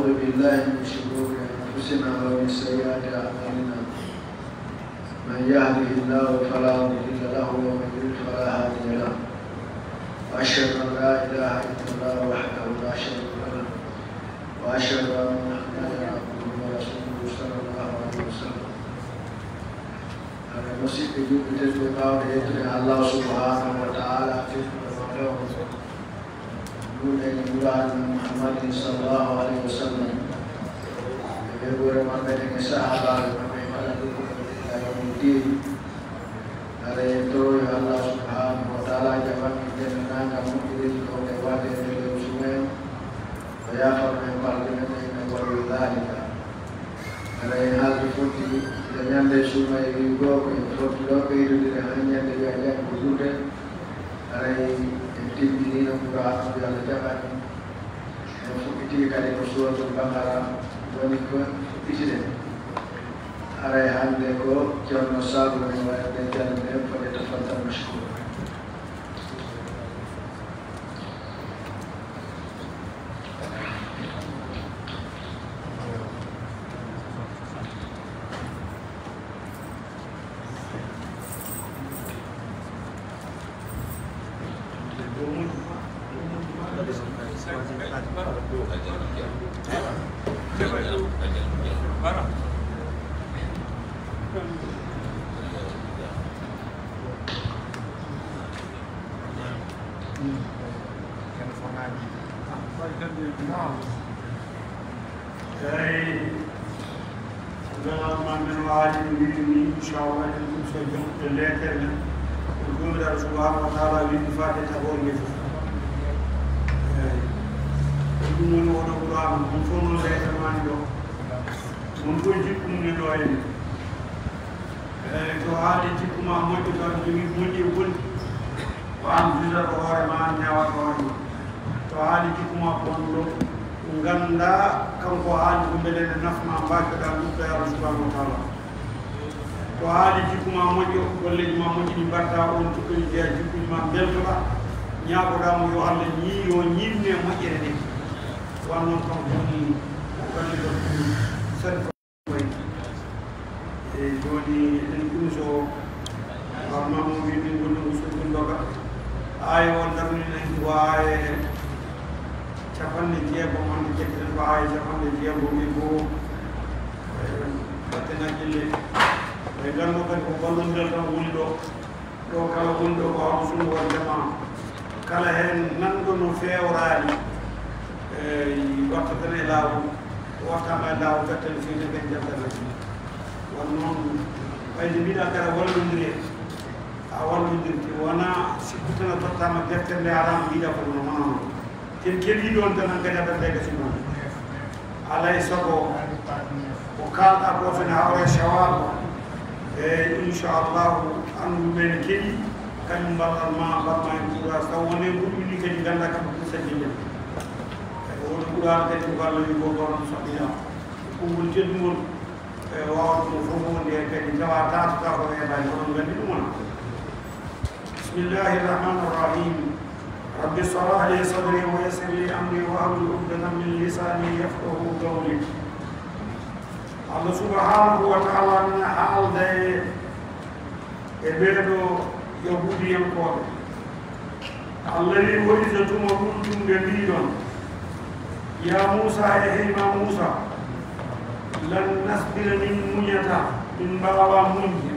أعوذ بالله من شرور أنفسنا ومن سيئات أعمالنا من يهده الله فلا مضل له ومن يضلل فلا هادي له وأشهد أن لا إله إلا الله وحده لا شريك له وأشهد أن محمدا عبده ورسوله صلى الله عليه وسلم أنا يجب أن يتبع الله سبحانه وتعالى في الموضوع Muhammad alaihi wasallam yang Dari itu ya Allah subhanahu Jangan kita dari sungai Bayakar dengan yang Dari hal itu dari sungai Ibu Kau Arai tibinino muraatu yo allah jaɓani o fuɓɓitiri ko suratul bakara woni ko fuɓɓitiɗen aray hannde ko ceerno sabu en waɗde ko jonte leetere men ko joomiraaɗo subahanahu wa taala windi faade tagoore nde fof eyi ɗum woni oɗo qur'an ɗum fof noon leetere mani ɗo mon fof jikku mune ɗo henni eyi to haali jikku ma moƴƴi taw jogii moƴƴi bonni ko an dusata ko hoore ma an ñawata hoore ma to haali jikku ma bonɗo ganda kanko haali ko mbelene nafma mbajoɗa ɗum ɗo yaaro subahanahu wa taala o haali jikkuma moƴƴo golleji ma moƴƴiɗi mbatta on jikkoji jeeya jikkuji ma beltoɗa ñaagoɗamo yo allah ñii yo ñimne moƴƴere nde wan noon kam joni o golliɗon ɗum sadi ko مليون دنا غنيا بلدي كسمان على يسبو وكان أبو في نهار الشوارع إن شاء الله أن من كل كان بطل ما بطل ما يقول أستوني بني كذي كان لك بسجل أول قرار كذي قال لي بقول سبيا أول جد مول وارد مفهوم ليه كذي جوا تاس تاس ويا باي بسم الله الرحمن الرحيم رب صلاح لي صدري ويسر لي عقدة من لساني يفقه قولي Allah subhanahu wa ta'ala na haalde e ɓeeɗo yahudiyankoɓe allah wi woɗisatuma ɗumɗumɓe mbiɗon ya musa e heyma musa lan nasbira min muñata min mbawa muñde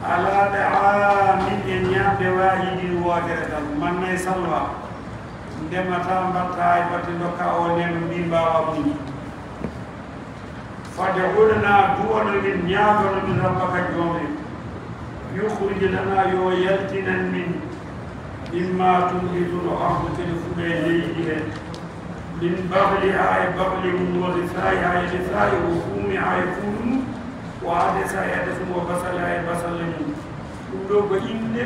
ala ɗe amin e ñaɓɓe wahidin wotere tan manna e salwa ndemata mbatta e batte dokka o nema min mbawa ɗum fade ɓurana duwono min ñaagono min rabbaka joomen yukhrijlana yo yaltinan min mimma tunhidul ardu kene fuɓe leydi he min babliha e babli mum wo lisayiha e lisayi wo fuumiha e fuumum o adesa e adesum o basaliha e basalle mum ɗum ɗo ko inde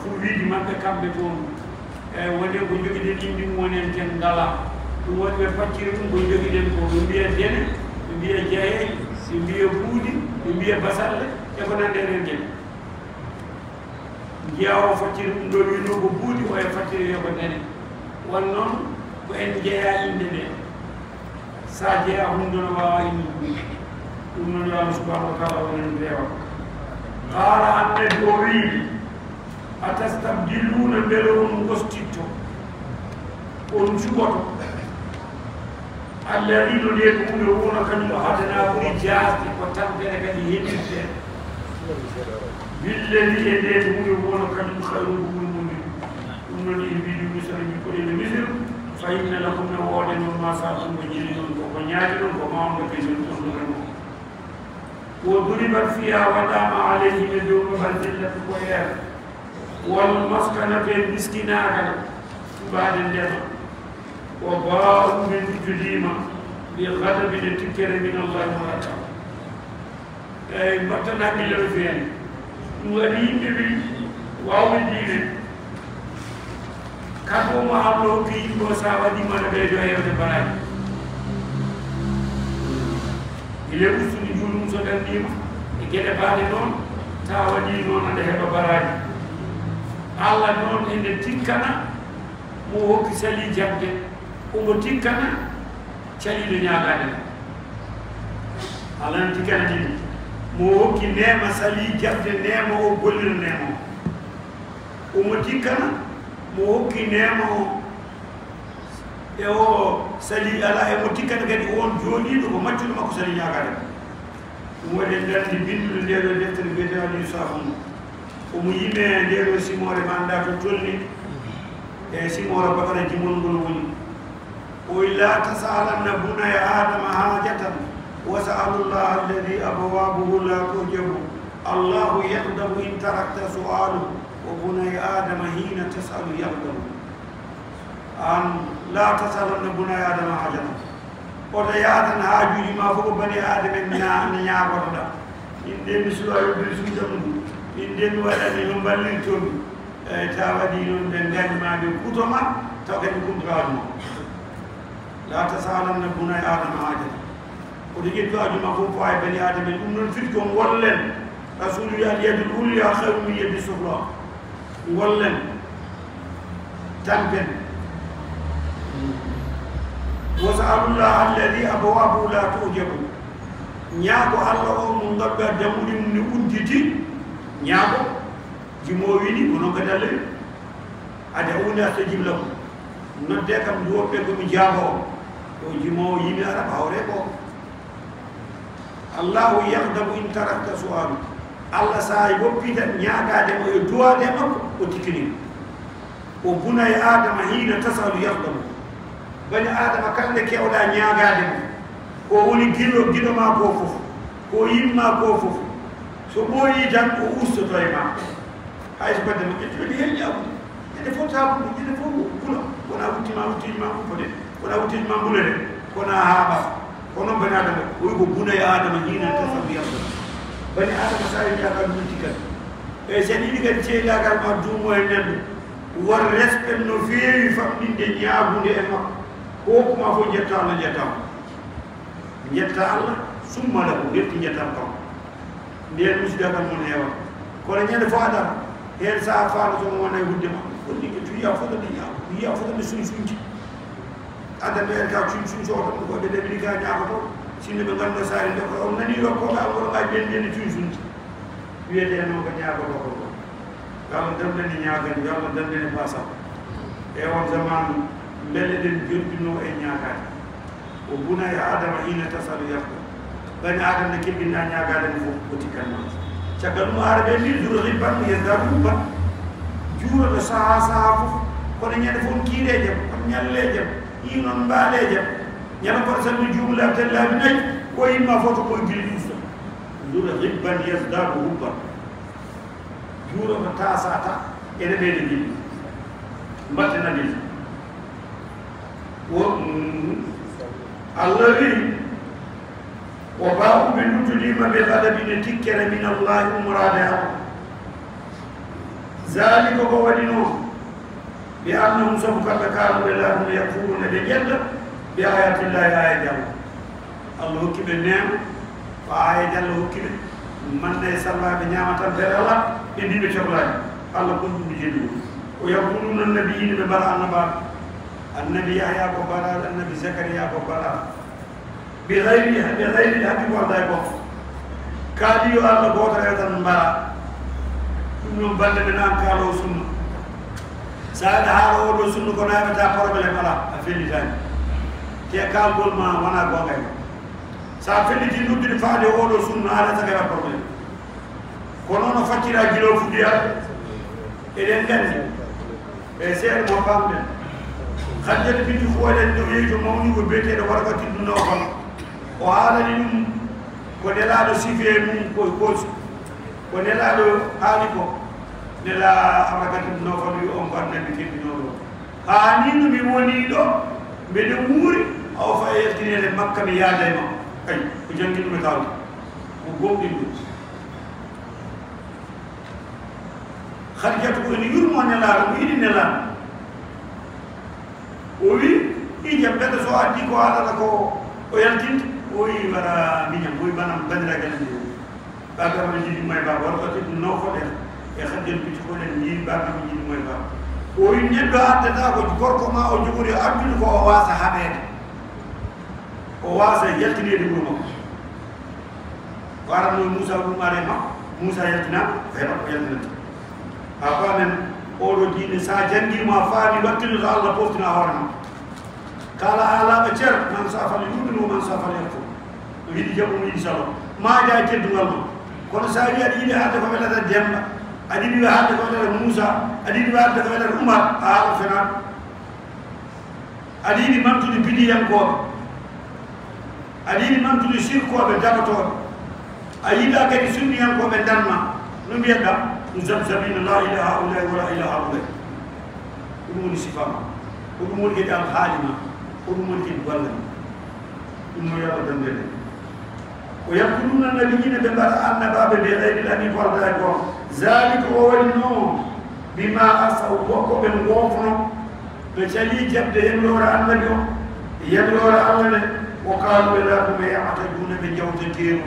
fu wiidi maɓɓe kamɓe toon Eh, wonde ko jogiɗen indi mum wonen ten ngala ɗum woni ɓe facciri ɗum ko jogiɗen ko ɓe mbiya dene ɓe mbiya jeeyel ɓe mbiya buudi ɓe mbiya basalle e ko nannden en jen njiya o facciri ɗum ɗon wino ko buudi oye facciri e ko nene won ko en inde sa no wawa inde allah wa taala wonen rewa qala atastabdiluna mbele on gostitto on cuɓoto allah ɗiɗo nde ko hunde wona kañum hadana ɓuri jasde ko tampere kadi heɓirte billeni e nde ko hunde wona kañum hayrugo ɓuri mumin ɗum noon en mbiɗi misra min ko misir fa lakum ne woode noon ma satum ko jiri noon koko ñaaki noon ko mawno kesel on ɗoren o wo fiya fiha waɗama alayhim e downo baldillatu ko yeere won maskana ɓe miskinagal mbaɗe ndema wa baaru min julima bi gadabi de tikkere min allahi wa taala eyi mbattana ɓillew feeni ɗum waɗi yimɓe ɓe wawɓe diine kanko mo hablo ko yimɓo sa waɗimana ɓeydo hewde baraji ile ustuni julum so ɗannima e gueɗe baɗe noon sa waɗi noon aɗa heɓa baraji allah noon ene tikkana mo hokki sali jabde omo tikkana caliɗo ñaagaɗe ma allah ne tikkana ɗiɗi mo hokki nema sali jabde nema o gollira nema o omo tikkana mo hokki nema o e o sali ala emo tikkana kadi on jooɗiɗo ko maccuɗo makko sali ñaagaɗe ɗum waɗi en bindude ndeɗo deftere mbiyetewaɗi yusafu mum omo yime e nde ɗo simore manda to tolni e simoro bakara jimol ngol woni oy la tasalanna bunaya adama hajatan wasalu llah alladi abawabuhu la tujabu allahu yahdabu in tarakta sualuhu wa bunaya adama hina tasalu yahdabu an la tasalanna bunaya adama hajatan oto yahatan haajuji ma fof ko bani adama en ñaagotoɗa in de mi suwa yobiri suujamu ndu indin wadani yun balil tun tawadi yun dengan madu kutoma tawakin kum tawadu la tasalam na bunay adam ajan ودي تو اجي ما كون فاي بني ادم من نون فيت كون ولن رسول الله يد الاولى خير من يد الصغرى ولن تنبن وسال الله الذي ابوابه لا توجب نياكو الله او من غبا دمو ني اونديتي ñaago jimoo wini kono kadi allah wi ade awni astajib lakum nodde kam duwoɓɓe komi jaabo o o jimowo yimi ara ɓawre ko allahu yahdabu in tarakta suwalu allah saa woppita ñaagaadema e duwaade makko o tikkini o oh, buna e adama hiina tasalu yahdabu bani adama kamɗe kewɗa ñaagaade ma ko oh, woni gino giɗo ma ko fof ko oh, yimma ko fof so ɓooyi tan o ustoto e ma hayso badde mo ƴetti waɗi hen ƴawde ene fof taabu ɗum ene fof wula wona wuttima wuttiji ma uppode wona wuttiji ma mbula de kona haaɓa kono bani adama woy ko bunaye adama hinanta sabu yallah bani adama sa en jiyaka multi kadi eyyi sen yiɗi kadi cehilagal ma duumo e neɗɗo won respect no feewi famɗinde ñaagunde e makko hokkuma fof jetta allah jetta jetta allah summa lahu ndetti jettan kam nden musidagal mon heewa kono ñande fo adara heen sahaa faalo somo wona e wuddema kollike to yiya fof ɗo ñaama yiya fof ɗo suñ suñci addana en ka suñ suñ sohota ɗum koɓe ɗaɓiri ka ñaakoto sinno ɓe ngannduɗo saari nde ko nani ɗo koɓa goɗo ma ɓenndeni suñ suñci wiyete noon ko ñaagoto ko ɗo yalla dandani ñaagani yalla dandani basal e on zamanu mbelle ɗen jonduno e ñaagaani o buna e adama hina tasalu yarko bani adam ne kebinna ñagaɗani fof foti kalma caggal ɗum ara ɓe min durohi batmo yesda ɗum bat juuroɗo saha saha fof kono ñande fof kiire jaam kono ñalle jaam yi noon mbaale jaam ñana kono sanmi juumu labtel laabi nayi o yimma fof to koye gili ɗufta dura hibban yesdako hubban juuro ko tasata ene ɓeyde gilɗi mbattenanil wo allah wi من بالنجليم بغضب نتكر من الله مرادها ذلك قولنو بأنهم سبق تكانوا لهم يقولون لجنة بآيات الله آية جل الله كبير نعم فآية جل الله كبير من ليس الله بنعمة غير الله إني بشغلان الله كنت بجنوه ويقولون النبيين ببرع النبي النبي يحيى ببرع النبي زكريا ببرع بغير بغير الحق والله يقف كادي الله بوتر يتن با نو بل بنا كارو سن سعد هارو ولو سن كنا بتا بروبلم لا افيل جان كي كان بول ما وانا غوغاي سافيل دي نو دي فادي ولو سن على تكرا بروبلم كونو نو فكيرا جيلو فديا eden gandi e seer mo famden خجل بنت خوالد نويت موني وبيتي لورقة النوبة o haalani ɗum ko nelaaɗo sifi e mum ko gootu ko nelaaɗo haali ko nela abakati ɗum ɗo kon wi on ko annabi keɓɓinooɗo haani no mi woni ɗo mbeɗe wuuri aw fa e yettineede makka mi yaada e ma kay ko jangi ɗum e kawde ko gonɗin ɗum hadijatu ko ene yurmo nelaaɗo mo yiɗi nelaaɗo o wi ijam ɓeɗo so addi ko haɗata ko o yaltinta koy bara miñam koy banam bandiragal ni bagam ni jidi moy ba war ko ti no fo den e xadel bi ko den ni bagam ni jidi moy ba koy neddo adda ta ko gorko ma o jogori abdul ko o wasa habede o wasa yeltine de mum warno musa umare ma musa yeltina fe ko yeltina akwa men oɗo diine sa janngima faami wattinuto allah poftina hoore ma kala haalaɓe ceer man safal yuɗuno man safal yakko wiɗi jaɓo mo yiɗi sawo maaja teddugal ma kono so wi aɗa yiɗi haalde ko welata demba aɗa yiɗi haalde ko welata moussa aɗa yiɗi haalde ko welata oumar a haala fenaɗo aɗa yiɗi mantude bidiyankoɓe aɗa yiɗi mantude sirkoɓe dabatoɓe a yiɗa kadi sunniyankoɓe danma no mbiyeɗɗa zabzabina la ilaha ulahi wala ilaha ulay ko ɗum woni sifama ko ɗum woni kadi alhaali ma ko ɗum woni kadi golle ma ɗum no yawa dandede ويقتلون النبيين دبر أن باب بغير الأمين فرداكم ذلك هو النوم بما أصوا وكم الغفر بشلي جبد يملور النبي يملور أولا وقالوا لهم يعتدون بجوت كير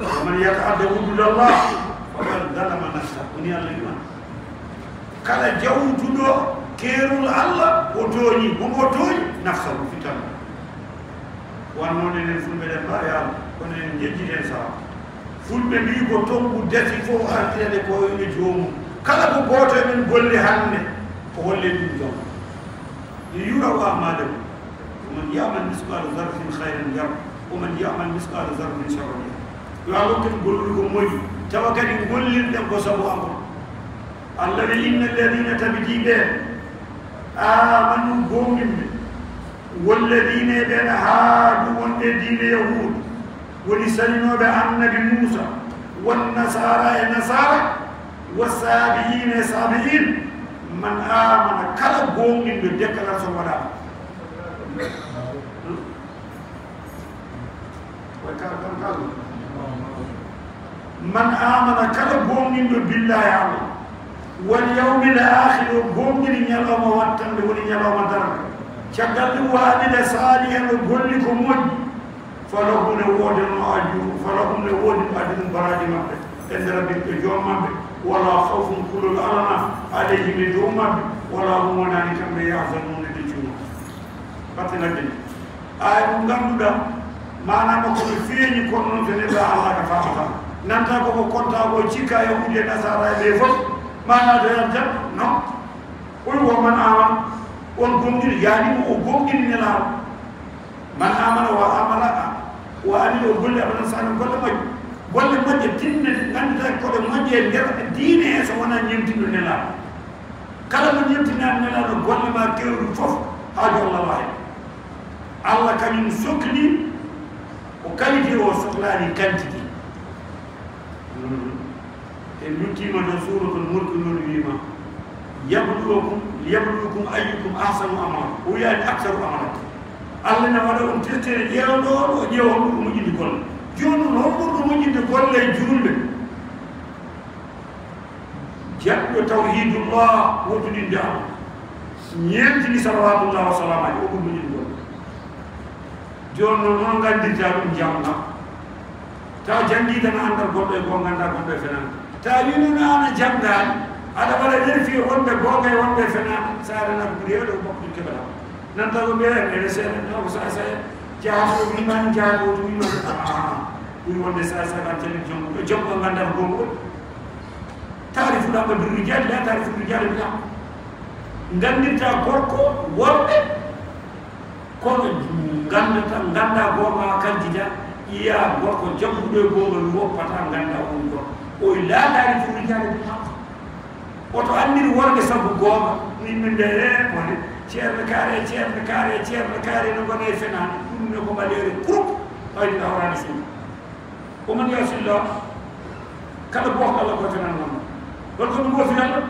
ومن يتعدى حدود الله فقد ظلم نفسه وني الله كلا جوت كير الله وتوني هم نفسه في تمام wannonenen fulɓeɗen mbayama kono en jejjiten sawa fulɓe mbi ko tonggu dasi fof artirede koyene joomum kala ko gooto emen golli hannde ko holle ɗum jom ne yuraw amade mum oman yaman miskalu zarfin hayran yam oman yaman miskalu zarfin saron yam yo allotten gollugo moƴi tawa kadi gollirɗen ko sabu amon allah wi inna alladina tabidi ɓe amanu gongimɓe والذين بين هادوا والذين يهود ولسلموا بأن موسى والنصارى النصارى والسابيين سابيين من آمن كلا قوم من الدكرة سوالا من آمن كلا قوم من بالله يعني واليوم الآخر قوم من يلوم وانتم ولي يلوم درك شغل واحد لصالح وكل كمود فلهم نود أجو فلهم نود الأجر براج مبت إن ربك يوم مبت ولا خوف من كل الأرنا عليهم يوم مبت ولا هم ونانك من يحزنون بجوم قتنا جل آية آه، مدامدة ما نمكن فيني كنون تنبع الله كفاقها نانتا كو كونتا كو جيكا يهودي نصارى بيفو ما نادو ينجب نو نعم. قل من آمن on gomɗiɗo yaanimo o gomɗin nelawo man amana wa amala'a o anino golle abanan sahno golle majju golle majje tinne ganndita koɗe majje e nder diine he so wona ñemtiɗo nelaɗo kala mo ñemtinaɗo nelaɗo golle ma kewɗum fof haaju allah wawi allah kañum sohli o qualité o sohlani quantité hmm. en luttima no suratul kan mulk non wiima yabluwakum yabluwakum ayyukum ahsanu amana e e o ya ni aksaru amana alla na wada on tirtere yewdo do yewdo mo jindi kon jondu no mo do mo jindi kon le julde jaddo tawhidullah wotu din da nient ni salawatu wa salam ali o mo jindi kon jondu no ngandi jaru jamna ta jandi tan andar goddo e gonganda goddo fenan ta yinuna na jamdan ada bala dirfi wonde gonga e wonde fena sare na guriyado bokku kebala nan tago mere mere sene na ko sa sa jaabu mi man jaabu mi man ɗum wonde sa sa kan tele jongo ɗo jongo gandam gongol tarifu ɗam ko dirrijal la tarifu rijal bila gandirta gorko worɓe kono gandata ganda gonga kanjija iya gorko jombuɗo e gongol woppata ganda on gorko o la tarifu rijal bila woto anndiri wonde sabu goonga yimɓe mbiya eh, e wone ceerno kaare ceerno kaare ceerno kaare no gona e fenade ɗumne ko maleere groupe hayde hawrani sini omon yasillah kala booto allah ko fenan noon won koɓe goofiri allah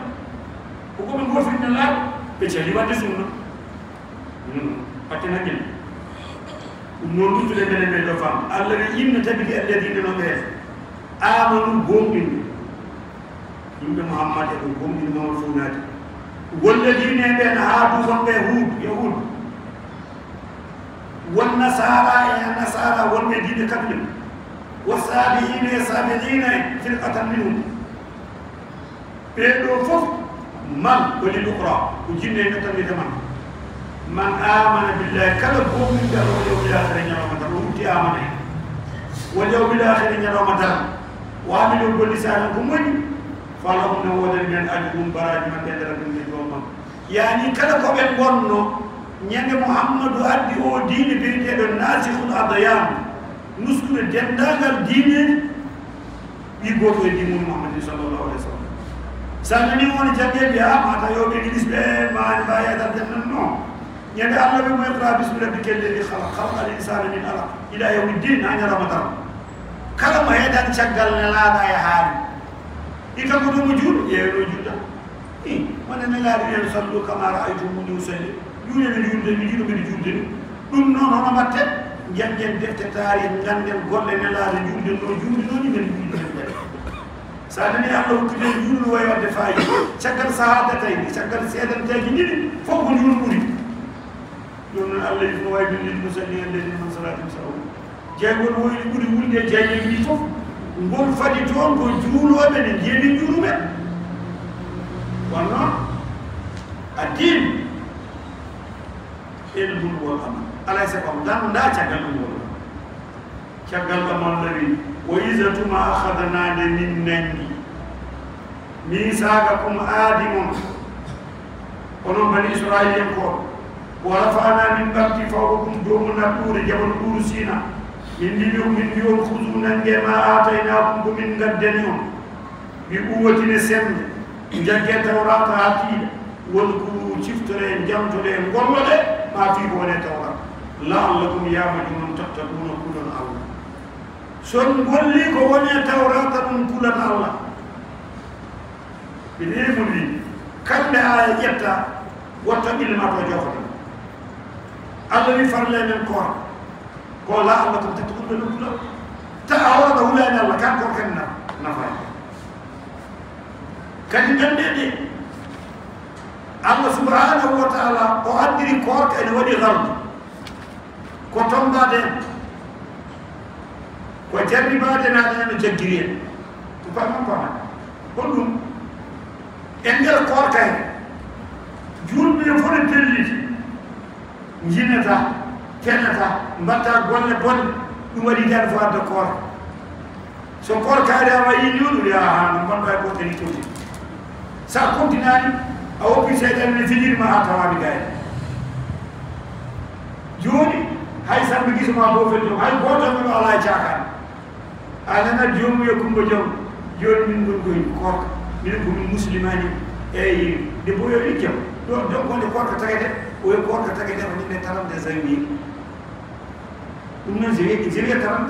ko koɓe goofirino laaɓa ɓe cali wadde sunna patten hakkille ɗum noon luttude menen ɓe ɗo fam allah wi inna tabiki alladina no ɓee amanu gonɗinɓe yimɓe muhammad eɓe gomɗinmamo fownaade wolledine ɓen haa dufon ɓe huud yahud won nasara e nasara wonɓe diine kabilem wasabiina e sabiina firqatan minhum ɓeeɗo fof man woni lukra ko jinne e ɗattanide man man amana billahi kala bomin daro yawmil akhiri ñalawma dara o wutti amana en wal yawmil akhiri ñalawma dara waamiɗo gollisanan ko moƴi falahum no woodani men ajurum baraji maɓɓe ndera ɗum e joomam yani kala ko ɓe gonno ñande mouhammadou addi o diine biyeteɗo nasihul adayam nuskude dendagal diineji ɓi goto e dimum mouhammadin sallllahu alih w sallam so nani woni jaggeɓe ha mata yoɓe ɗiɗis ɓe mani mba yedarde nan non ñande allah ɓe moyqra bismirabbi kelleli halak min alak ila yawmi din ha ñalama tan kala mo heɗan caggal ne laaɗa e haali itam ko ɗum o juuɗo ƴeewno juuɗa i wonene laari en sallu kamara ay tum moni usalle juuɗene juurde mi juuɗo mbiɗa juurde ni ɗum noon hono mbatten jangen defte taari ganden golle ne laari juurde ɗo juurde a ni men juurde so adani allah hokkude juuɗo no wawi wadde faayi caggal sahaa datayni caggal seedantaji ɗiɗi fof ko juuɗo ɓuri ɗum noon allah yif no wawi bindid musalli alladina man salatum sawu jeegol woyni ɓuri wulde jeeñen ni fof ngol fadi toon ko juulooɓe ne njeewi juulumen kono noon addin elgol ngol aman alay sago ndan nda caggal ɗum ngol caggal ɗamal dari o isatuma ahadanade min nangi misaga kom aadi on onon bani israil en ko wo rafana min bakti fawrukum domu naɓɓuure jaɓal ɓuuru sina ينديهم من يوم خذونا ما آتيناكم من قدنيهم بقوة نسمي جاكي توراة عتيلة واذكروا شفترين جمترين قلنا ما في بوني توراة لعلكم يا مجنون تتقون كل الله سن قولي كوني توراة من كل الله بنيم لي كم آية يتا وتقل ما تجوهر الله يفرلين القرآن ko lahmatan tattuɗum ɓe nokkuɗo taha o no hulani allah kan kon kadi nafani kadi ganɗe ɗe allah subhanahu wa taala o andiri korka ene waɗi ramde ko tomdade en ko jarribade naɗe ene jaggiri en ko pamman kona hon ɗum e nder korka he julɓe foti pelliti jinata fernata mbatta golle bonɗe ɗum waɗi tan fo adda koora so koor kaadama yi ɗuɗude aha ɗum gonɗo e ɓottani towdi sa continani a woppi seydan ne fijiri ma ha tawaɓe gaye joni hay sambe gisma bo fel ɗum hay goto min ala e cakani a nana jomu e kumba jaw joni min gongoy korka minen ko min musilmani eyi debbo yo ɗikkam ɗo donkode korka tagade oyo korka tagade ko ɗinne talamde zawi ɗum noon zéria taran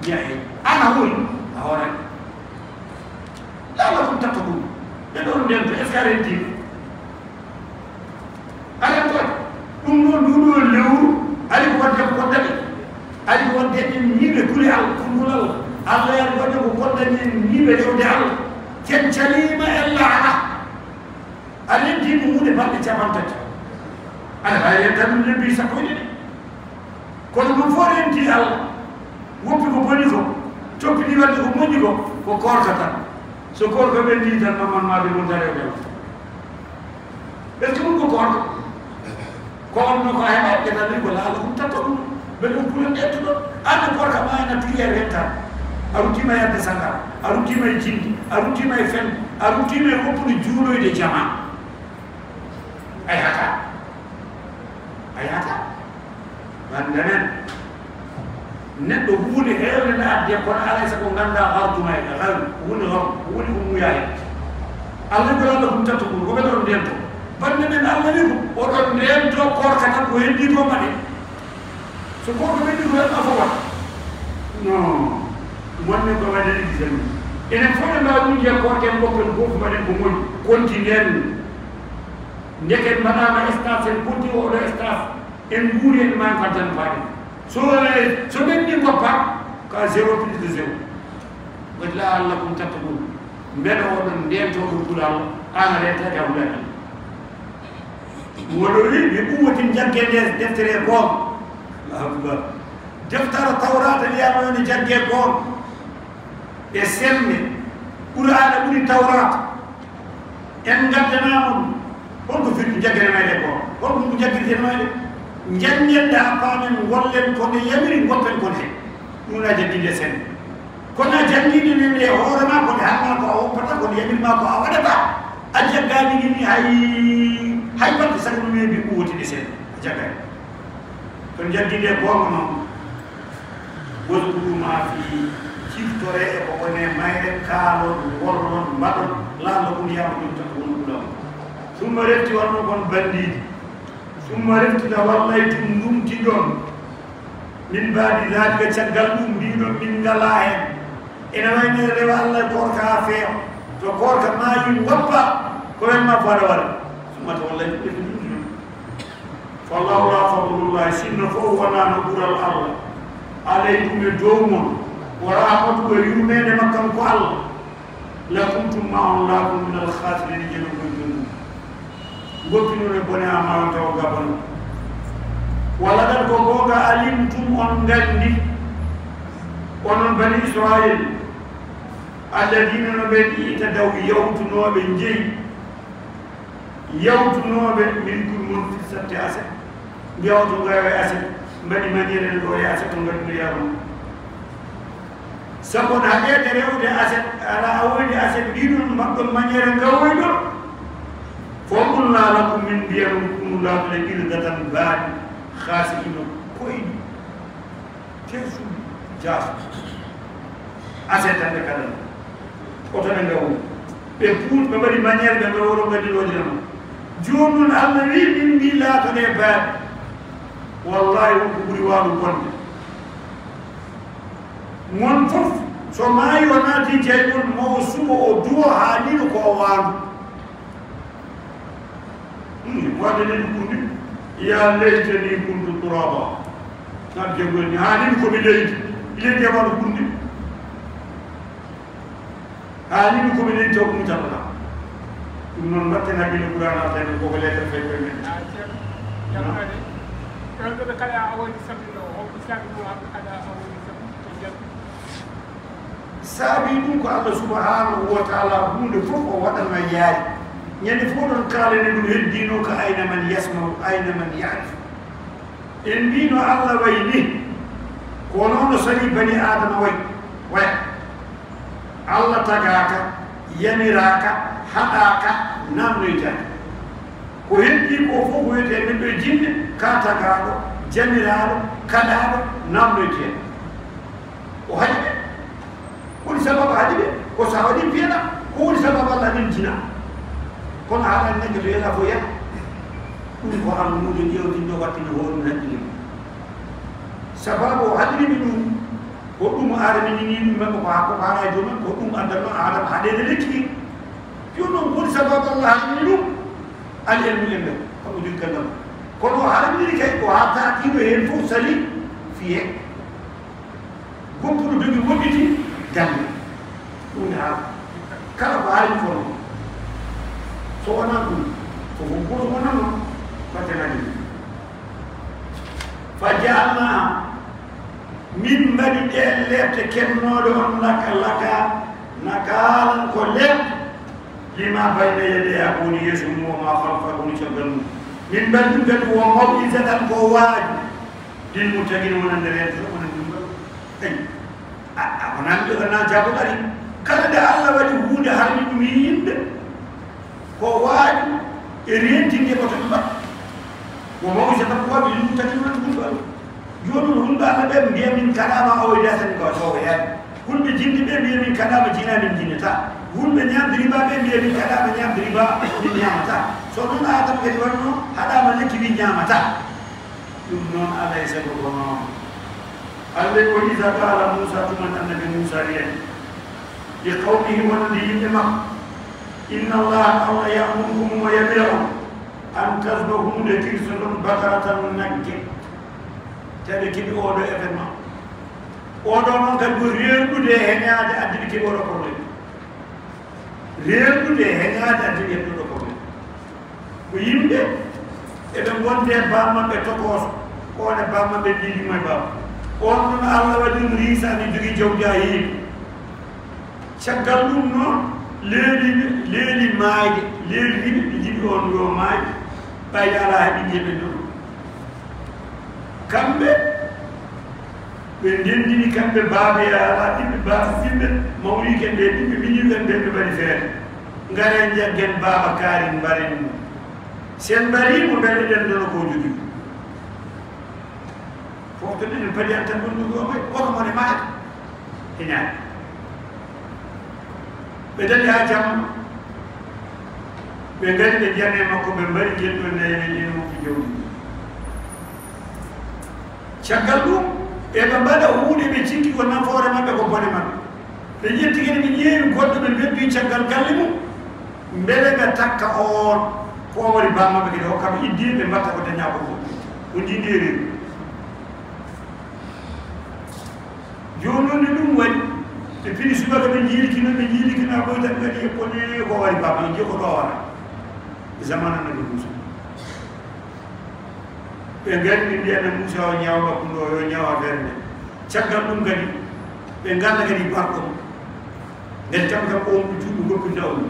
mbiya he an hawri a hoorani lalakum tatta ɗum ɓe ɗon ndento est ce que aɗen diwi aɗen koye ɗum noon nduɗo lewru ali ko wadde ko koddaɓe ali ko wadde en niɓe gule allah kumgol allah allah yani wadde ko goddani en niɓe lewde allah ken calima en laana aɗen diwi hunde balɗe capan tati aɗa hayen tan lebbi sappo e ɗiɗi kono ɗum fof renti allah woppi ko boni ko toppiti wadde ko moñi ko ko korka tan so korka ɓendi tan noon maɓe mum tan rewdema ɓesdi ɗum ko korka ko onno ko heɓaɓe tan ni ko laala ɗum tatta ɗum beɗe ɗum pulen ɗettuɗo anda korka ma ena priére hen a ruttima e adde sangara a ruttima e jindi a ruttima e fen a ruttima e woppude juuloyde jama a yata a yata ganndenen neɗɗo huunde heewde nde adde kono alay sago nganndaa harduma e hayru huunde hon huunde ko muya hen allah ko allah ɗum tatta ɗum koɓe ɗon ndento bande men allah wi ko oɗon ndento korka tan ko heddi ko mbaɗe so gorko ɓeɗi ko hen afo wat non wonne ko waɗani gisani enen fof no mbawi ɗum jeya korken goppen goof mbaɗen ko moƴi konti nden ndeken mbaɗama stage en konti oɗo stage en guuri en mayi ko jampaɗe so so ɓenni goppa ka zéro plus de zéro wadi la allah kum tatta ɗum mbeɗa oɗon ndentoɗo gulal an rentake a hulani woɗori mi ɓuwoti jagge nde deftere goom alhamdulillah deftere tawrata wiyama woni jagge goom e sembe qur'ana ɓuuri tawrata en gaddanama ɗum holko firti jaggere mayɗe goom holko ngu jaggiriteno mayɗe janñenɗa paamen gollen kone yamirin goppen kone ɗumna jannginde sen kono jannginde memde e hoorema kone haalma ko a woppata kono yamirma ko a waɗata a jaggani ɗini hay hay batte sago ɗum memi ɓuwotiɗe sen a jaggani ton jannginde goongo noon wonɗuma fi ciftore e ko wone mayre kaalon worlon mbaɗon laalla ɗum yama ɗum tan won ɗulam ɗum retti wanno kon bandiɗi summa reftuna wallaytum ndumti ɗon min mbaɗi laaɗiga caggal ɗum ndiɗon min ngala hen ene wayne rewa allah gorka ha feewa to gorka maayum woppa ko wenma ko aɗa waɗa summa to wallaytum ɗeɓe ɗumti ɗum fa allahu la fadlullah sinno fof wona no ɓural allah aleykum e dow mon wa rahmatu e yurmede makkan ko allah lakumtum ma on laakum min alkhasirine jeɗo koye goppinore bone ha mawa tawa gabano walla tan ko gonga alimtum on gandi onon bani israil alladina no ɓen iita daw yawtunoɓe jeeyi yawtunoɓe min kul mon fi satti asa jawto ngayo e asa mbaɗi maniére en ɗo e asa to mbaɗi no yaruno sabu no haɗede aset ala a woni aset ɗiɗon maɓɓe maniére ngawoyɗo فقلنا لكم من دياركم لا لبردة بعد خاسئين كوين تيسو جاسو أسيتا بكالنا وطنا نقول بقول بمري مانير بمري ورو بدل وجرم جون الله من دي لا تنبات والله هو وانو كنت mon fof so maayi wonaati jeygol mo o suɓo o duwo haa ɗiɗo ko o waano wadani kundi ya laytani kuntu turaba tan jegolni hanin komi leydi ile jamaɗo kundi hanin komi leydi taw ɗum jabata ɗum noon mbatten hakkille qurana tani koko lettere fay koye men ɓe kala awoni sabino o saabi ɗum haɓe kala awoni sabi to jalbi saabi ɗum ko allah subhanahu wa taala hunde fof o waɗanma yaari يعني ينفون القارن من دينك أين من يسمع أين من يعرف إن دين الله ويني كونون سري بني آدم وي وي الله تجاك ينراك حداك نام نجاك كوهن دي كوفو ويت دي من دي جن كاتاك جنرال كلاب نام نجاك وهجب كل سبب هجب وسعودي فينا كل سبب الله من نجنا كون على النجر يلا بويا كون وهم موجود يوم تنجو قتل هون نجل سبب علم منه كون أرمنين من مقاكو على جمل كون أندرنا عالم حديد لكي يوم نقول سبب الله منه العلم لنا كم وجود كلام كون عالم لكي وعاد تأتي بهن فوسلي فيه قمت بدون وقتي دم ونعم كلا بعالم فرمه so wona ɗum koko goto wonano fatanani fa jaalnaha min mbaɗi ɗe lebte kennode on laka laka nakalan ko lebte lima bayna yedeya woni yeeso mum woma halfa woni caggal mum min mbaɗi ɗum kadi wo mawɗisatan ko waaji dilmu tagin wonande rento wonan ɗum ɗo ay a wonande ona jaboɗari kala nde allah waɗi hunde harmi ɗum yimɓe ko waɗi e rendinde koto ɗuɓat wo mawse tan ko waɗi ɗum tati wonata ɗum ɗon joni humɓaɓe ɓe mbiya min kaɗama awoydatani ga towo yaani hunɓe jindi ɓe mbiya min kaɗama jina min jinata hunɓe ñamde riba ɓe mbiya min kaɗama ñamde riba min ñamata so ɗum adam kadi wanno haɗama lekki min ñamata ɗum noon alay e sago kono allah ko isa kala moussa tuman annabi moussa riyani e qawmihi wonande yimɓe makko إن الله الله يأمركم وينهاكم أن تذبحوا لتلفظ بقرة نجم تاني كيبي أولو إيفينمون أولو من كان ريلبودي هنيادي أدري كيبي أولو بروبليم ريلبودي هنيادي أدري كيبي أولو بروبليم ko yimɓe eɓe gonde bammaɓe tokoso one bammaɓe ɗiɗi moye baba on noon allah waɗi ɗum risani jogui jawdi ha yiiɗi caggal ɗum noon lelini leeli maaje leelini ɓe jiɗi on yo maaje ɓayde ala haɗinieɓe ɗo kamɓe ɓe ndendini kamɓe baabe ala ɗiɓɓe baafimɓe mawrike nde ɗiɓɓe miniɓen ɓe ɓe mbaɗi feere ngaren jaggen baaba kaarin mbaren mum sen mbarimo mbele ɗen ɗono ko jogi fof to ɗen paɗi an tan gonɗugo oy woto mone maata e ñaade ɓe dali ha jam ɓe ngari ɓe ndiyam e makko ɓe mbari ngel ɗo nayi ɗen woppi jawdi caggal ɗum eɓe mbaɗa huuɗe ɓe cikki ko nafoore maɓɓe ko bone maɓɓe ɓe ƴetti kadi ɓe ƴeewi goɗɗo ɓe beddi caggal galle mum mbele ɓe takka on ko on woni bammaɓe kadi hokkaɓe iddi ɓe mbatta ko daña ko fof ko ɗum waɗi Ya e puis suba ko ɓe jiilikino ɓe jiilikina koy tan kadi e pone ko wari baba je ko ɗowara zamana nabi moussa ɓe ngari ɓe mbiyana moussa o ñaawa bakkundo yo ñaawa feere nde caggal ɗum kadi ɓe ngalla kadi barko nden tam kam on ɗo juuɗo e goppinta on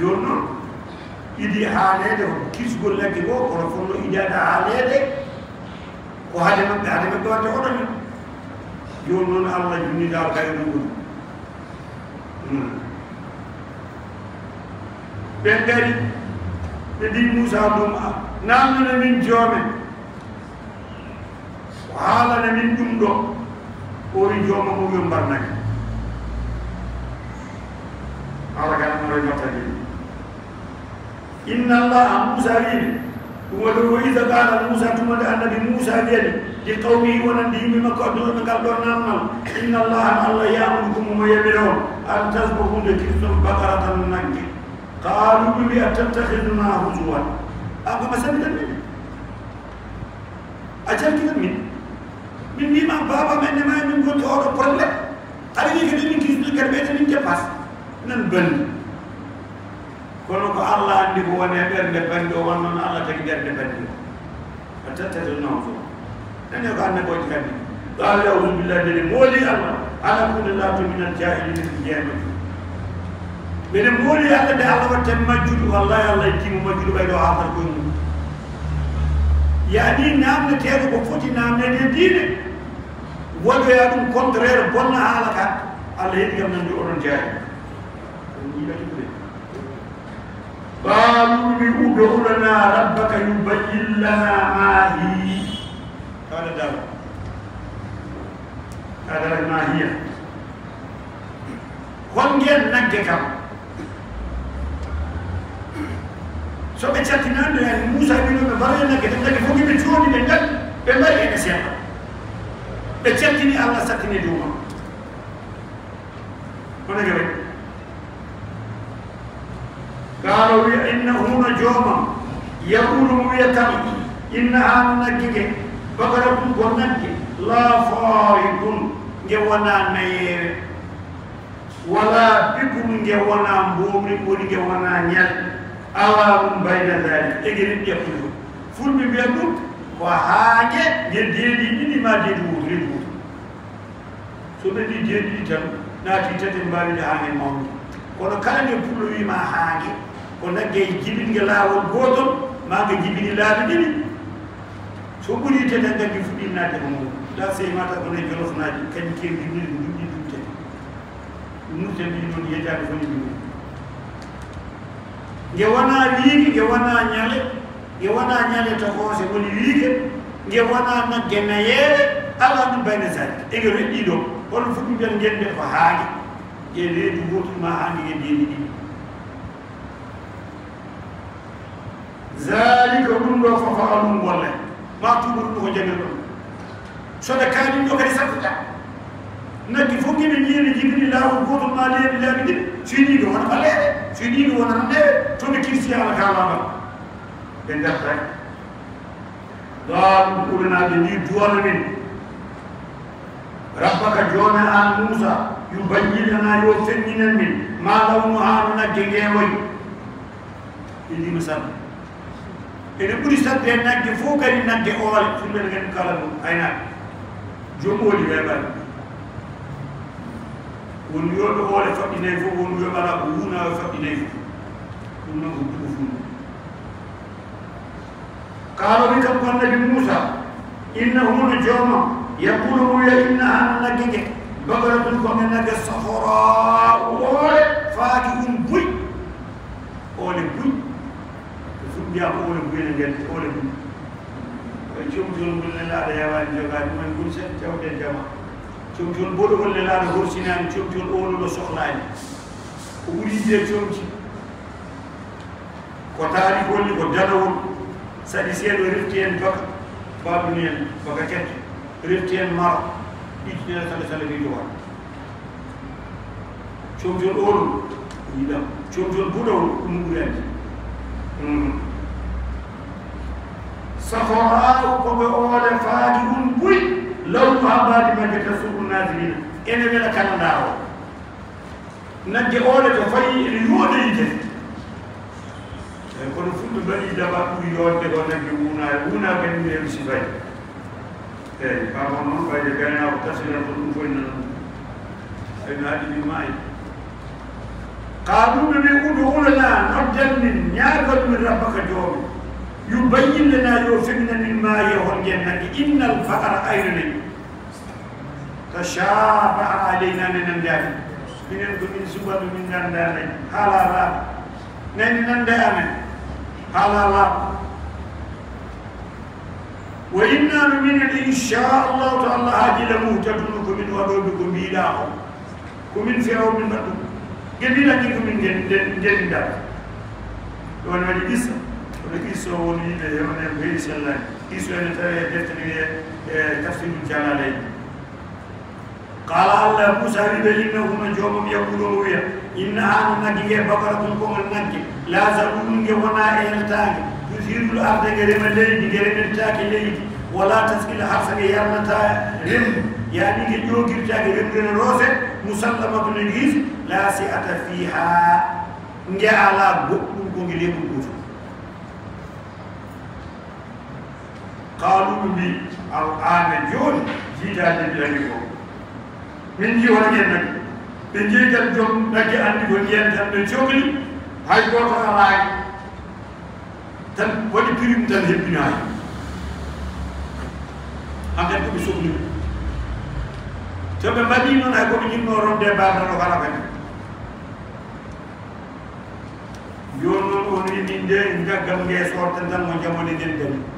joni noon idi haalede ko kisgol lagge ko kono fonno idada haalede ko haade maɓɓe haade maɓɓe wadde hoɗo June Allah ജൂണിൻ്റെ ആൾക്കാരുണ്ട് ɓe gari ɓe ndi moussa ɗum namnana min joomen haalana min ɗum ɗo o wi jooma mo yo ala inna Allah moussa umaɗo ida qala moussa tumade annabi moussa wiyani li qawmi wonande yimɓe makko addunoɓe ngal ɗo inna allaha allah yamurukum mo yamira an tasbahude kristom bakara tan nangue qalu ɓe mbi a tattahiduna husuwan akoma min min min mbima baba men nema min gonti oɗo probléme aɗa wi kadi min nan kono ko allah anndi ko woni e ɓernde banndi o won noon allah tagi ɓernde banndi o a tattata noon fof ane ko annaboji kandi ɗo allah ausubillah dene mooli allah ala hunde laato minal jahilina ko jeemaki mbeɗe mooli allah nde allah watten majjudu wallahi allah jimo majjudu ɓay ɗo haafata koye mum yaani namneteɗo ko foti namnede e diine waɗoya ɗum contraire bonna haala ka allah heɗi kam nandi oɗon jahil قالوا ادع لنا ربك يبين لنا ما هي قال داود قال ما هي so ɓe cattinande en moussa wino ɓe mbawe nagge tan nagge fof giɓe cooni allah sattini dow قالوا إنه نجوما يقول مبيتا إنها نجيك بقرة ونجيك لا فارق جوانا نير ولا بكم جوانا بومن بون جوانا نيل أوام بين ذلك إجري يقول فل بيقول وحاجة جديدي دي ما دي دور دي دور سوبي دي دي دي تام ناتي تتمبالي دي هاني مامي kono kala nde pullo wima haage ko nagge e jibinge laawol gootol ma nga jibini laabi ɗiɗi so ɓuri tede nagge fuɗɗinnaade ko mum la sey mata kono e jolofnaaji kañum kewɗinide ko duɗɗi duttete nurte ɗi noon yettaade foni ɗum nge wona wiige nge wona ñale nge wona ñale to hoose woni wiige nge wona nagge nayeere ala ɗum bayne sari ege reɗɗii ɗo holno fuɗɗi mbiyata ngennden ko haali e leydi gootum ma haandi ngendeeni ɗiɗi zalika ɗum ɗo fofo alum golle ma tuɓuru ɗum ko jangel ɗon sode kañum ɗo kadi sattuɗa naggi fof kiɓe ñiiri jibini laawol gotol ma leeɓi laaɓi ɗiɗi finiɗo wona baleeɗe finiɗo wonata ndewe toɓe kirsi ala kalamal ɓe ndefta ɗaa ɗum ɓuranaɓe ni duwala min rabbaka joona an Musa, yo baññilana yo fenñinen min ma lawnu haa no nagge ngeewoy indima sabba إن بوليس تدينا كفو كرينا كأول في من غير كلام أينا جمول يبان ونيوم أول فإن يفو ونيوم على بونا فإن يفو كنا نطوفون قالوا بكم قلنا لموسى إنه من جوما يقولوا يا إنا أنك بغرة لكم أنك الصخراء فاكهون بوي أولي بوي biya olum gele ngel olum cum jul gulle la de yawan joga man gul sen tawde jama cum jul bodu gulle la de gursinan cum jul olu do soxlaani ko wuri de cum ci ko taari golli ko dalawul sadi seedo rifti en baka babuni en baka ket rifti en maro ɗiɗi nena sale sale wiido cum jul olu yiɗam cum jul buɗowol ɗum ɓurani sahoraaɓe koɓe oole faadi ɗum ɓuri law to habbadi mabɓe tasuɗu nasirina ene wela kalanda o nagge oole to fayi ene yooɗoyide eyi kono fum ɓe mbaɗi daba ɓuri yoodde ɗo nagge wuunaare wuunaare kañum ene sifayi eyi pamon noon ɓayde gaynaako tasira ko ɗum foyi nan ayno haɗi min maayi kaaɗuɓe min uɗo ulana noddanmin ñaagatmin rabbaka joomi يبين لنا يوفقنا مما يهون جنة إن الفقر أيضا تشابه علينا من الدار من من سوى من الدار على الله من الدار على الله وإنا من إن شاء الله تعالى هذه لمهتدون من ودودكم بإلهكم ومن في يوم من قبل قبل أن يكون من جنة جنة وأنا أجلسها لكيسوني بهمن بيس الله كيسوني ترى دتني تفسير الجلالين قال الله موسى بإنه من جوم يقولوا ويا إنها نجية بقرة كم النجي لا زبون جوانا إهلتاك تثير الأرض جريم الليل جريم التاك الليل ولا تسقي الحرث جريم رم يعني جو جرتا جريم رن روزة مسلمة الإنجليز لا سئة فيها نجعل بقوم جريم بقوم qaalu ɗum mbi al aana jooni jiidaade mbi ani ko min jii hono ƴen nagge ɓe jeegal joom nagge anndi ko ƴen tan ɓe cohli hay gooto alaani tan waɗi prime tan hebbinaani annden ko ɓe sohli so ɓe mbaɗii noon hay koɓe jinnoo romde mbaartano kala kadi jooni noon on wi min de ngaggal nge sorten tan mo jamoni den dali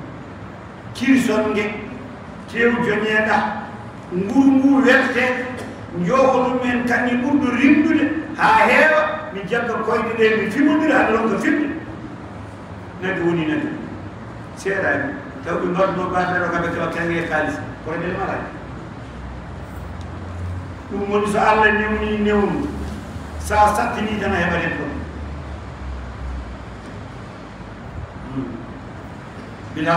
kirsonge tew joneeɗa ngurngu werte joohoɗum men tani ɓurɗo rimɗude haa heewa mi jagga koyɗe ɗe mi fimodira haɗa lonka fimde nadi woni nadi seeɗaani taw ɓe mbaɗno baataɗo kamɓe keɓa kange kaalis kono ɗen malaani ɗum woni so allah newni newnu so a sattini tan a heɓa hen hmm. ɗon bila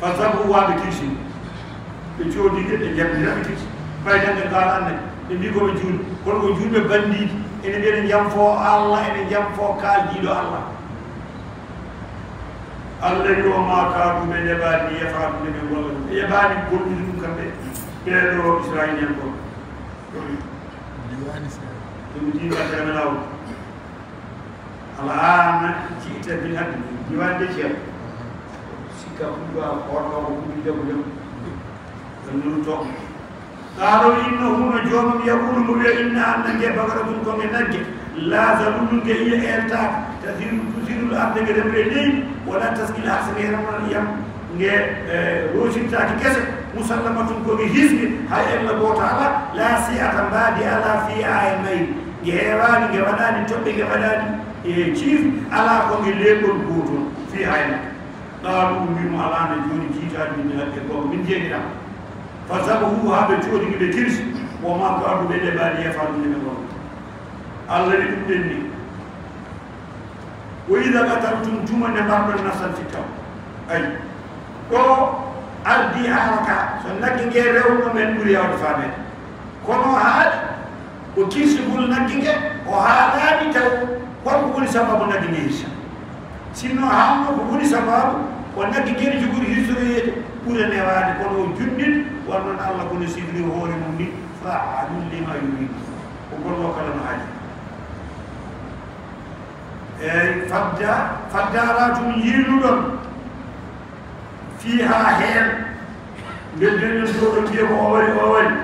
For example, who are the kitchen? The two did it, the Japanese kitchen. By then the Ghana, the Nico June, what would you be bandit, and then a jump for Allah, and Allah. Allah ma ka be ne ba fa ne ba ni ko kambe be do en ko di wa ta na ala ci ta de ci kam orɗo a jabu a sannu to qalu innahu no joomum yaqulu mo wiya inna annangue bagara ɗum konge naggue lasalunungue iya ertaka tasiru tusirul arde ngue remre leydi wona taskil hasane remran yam nge eh, rosintaki guese musallamatun konge hisbi hay ella goto ala la siyata mbaadi ala fi aya nayyi nge heewani nge waɗani toɓɓe nge waɗani e eh, ciif ala konge leɓol gotol fi hayna ɗawa ɗum mbimo alande jooni jiitaji min hakke gonga min jeeɗiɗa fa sabu hu haaɓe coodigi ɓe kirsi woma ko adduɓe ɗeɓaɗi yefaɗumene gonga allah ni ɗum ɗen ni wa ida qataltum tuma nde mbarɗon nasan fittaw ayi ɗo ardi haraka so nagge nge rewno men ɓuri yawde faamede kono haaɗi ko kirsugol nagge nge o haalaani taw holko woni sababu nagge nge hirsa sinon haanno ko woni sababu won nagge gueɗe jogori hisoroyeede ɓura newaade kono o juɗɗin won noon allah kono sifri hoore mum ni faalum lima yuridi ko gonwo kala no haaji eyi eh, fadda faddaratum yiinuɗon fii haa heen mbeddeɗen to ɗo mbiya ko o wari o wari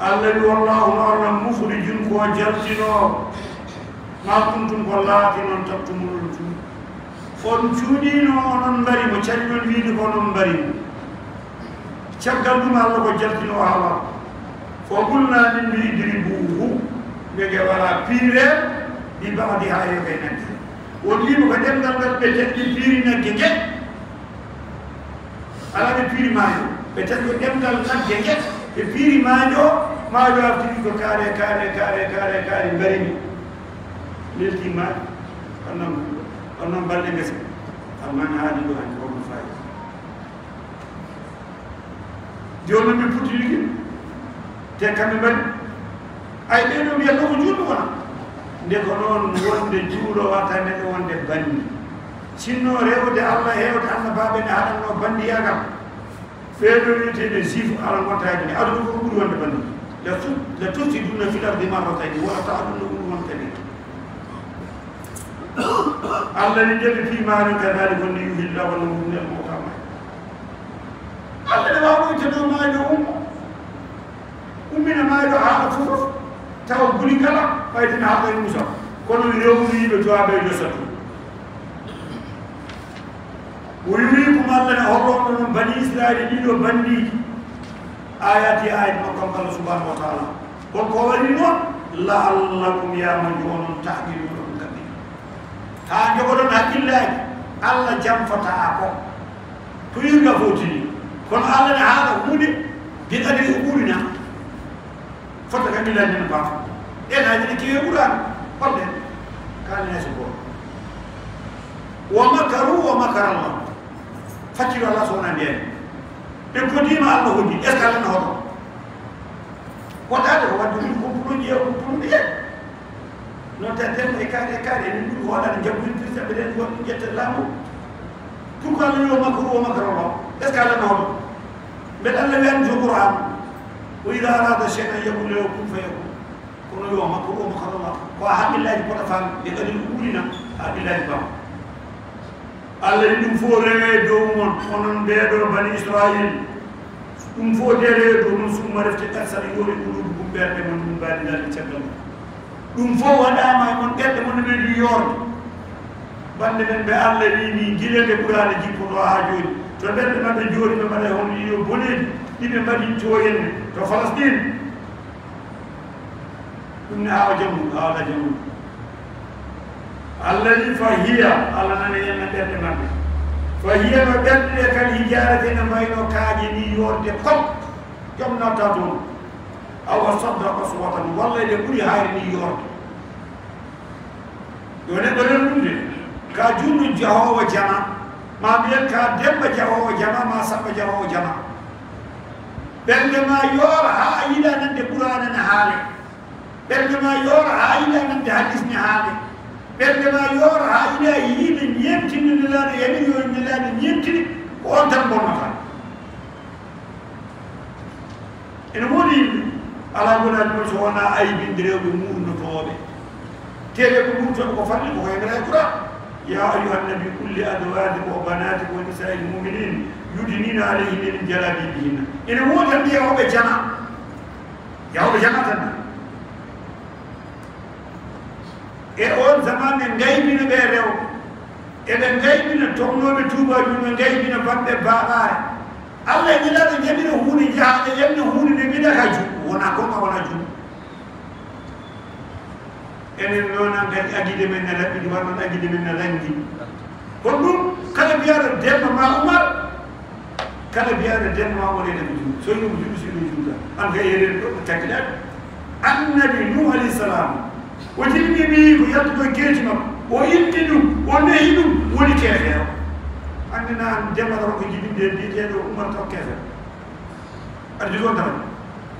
allah wi wallahuma allah muhrijum ko jartinoo ma kuntum ko laati noon tattumulɗo on cuuɗiino onon mbari mo carinon wiide ko onon mbari mo caggal ɗum allah ko jaltino haala fo ɓulnaanin mi idiri buuhu mbege wala piire ɗi mbaadi haa yoga e nagge on wiima ko ɗemngal ngal ɓe teɗɗi piiri nagge nge ala ɓe piiri maayo ɓe teɗɗo ɗemngal nagge nge ɓe piiri maayo o maayo aftiri ko kaare kaare kaare kaare kaare mbarimi leltii maayo annam ونم بل نسم أمان هذا لو أن يكون فايز ديولا من بوتي يجي تكمل بل أي بينهم يلوك جولوا ndeko noon wonde juulo watane ɗo wonde bandi sinno rewde allah hewde annabaɓe ne haɗanno bandiyagal feeɗoniteɗe jif ala gontaji ne aduna fof ɓuuri wonde bandi la tusiduna fil ardi marratayni wa taaduna ɓuuri won kadi الله جل في مال كذلك ليهي الله والمؤمن المقام الله ما بيتنا ما يوم ومن ما يدعى كفر تاو بني كلا فايتنا هذا الموسى كونوا يوم يبتوا بين يسطو ويريكم الله نهرب من بني إسرائيل دينو بني آيات آيات مقام الله سبحانه وتعالى والقوة لله لعلكم يا من يوم تعقلون ha jogoɗon hakkillaji allah jamfata a ko ko wirga fotini kono allah ne haala hunde bin adiri o ɓuurina fota kamillani no baafa ɗen haji ne kewe ɓuurani holɗen kalanesi goo wa makaru wa makara allah facciro allah so wona ndiyen ɓe podima allah hoddi est ce que allah ne hoto wotade ko wadde ɗum kompulonji e kompulonɗe yen non tenten e kaari e kaari enen ɗum hoɗani jabbitirta mbiɗen wonɗi ƴetten laamu pourquoi min o makkaru o makkaron o est ce que allah noon mbeɗa allah wiyani jo qouran o ida arada chey an yagule o kum fayaku kono yo makkaru o makkaron ma ko a haqqillaji poɗa faam e kadi uurina haqqillaji bam allah ni ɗum fof rewe dow mon onon mbeɗo bani israil ɗum fof dere dow noon summa refte kat saɗa yoori ɓuluudu gumɓerɗe mon ɗum mbaɗi lalde caggal mum dum fo wada ma mon ɗerɗe mon be di yor bande men be ɓe allah wini guilede ɓurade jippoto ha joni to ɓerɗe jori be ɓe hon yo ɗiɗo boneji be mbaɗi to yen to falasɗine ɗum ne hawa jammu hawala jammu allah ni fa hiya allah yen na ɓerɗe mabɓe fa hiya no ɓerɗe na mayno kaaji ne yor de ni jom na ta do awa saddaka subatan wallahi de ɓuri hayrini yorde yo neɗɗo nen ɗum de ka julɗo jahowo jama ma mbiyen ka demba jahowo jama ma saɓɓa jahowo jama ɓernde ma yor ha a yiɗa nande qurana ne haale ɓernde ma yor ha a yiɗa nande hadis ne haale ɓernde ma yor ha yiɗa yiiɓe ñemtinde nelaɗo yamin yo nelaɗo ñemtini on tan bonnata ene woni alamunaɗu so wona aybindirewɓe murnotoɓe tere ko ɗumtoɓe ko falli ko koyendata kura ya ayuhannabi kulli adwadi ko banati ko nisail muminin yudinina alayhinen jalabibihinna ene wodan ndiya oɓe jana ya oɓe jana tanna e on zaman ɓe gaymina ɓe rew eɓe gaymina tomnoɓe tubajum ɓe gaymina famɓe baɓare allah e ñilaɓe ñamina hunde jaaɓe ƴamna hunde nde mbiɗa hajum wona ko ma wona jum enen noon kadi aguide men ne laɓɓiɗi war noon aguide men ne langi kono ɗum kala mbiyaɗo denno ma umar kala mbiyaɗo denno ma wonene ko jum so ɗum juɗi so ɗum juɗa an ka yeren ɗo ko takkiɗaɗe annabi nuh alayhi salam o jilmimi ko yaltugo geeji makko o inni ɗum o nehi ɗum woni keefeero anndina an ndemata ko jibinde mbiyeteɗo umar taw keefeero addi toon tan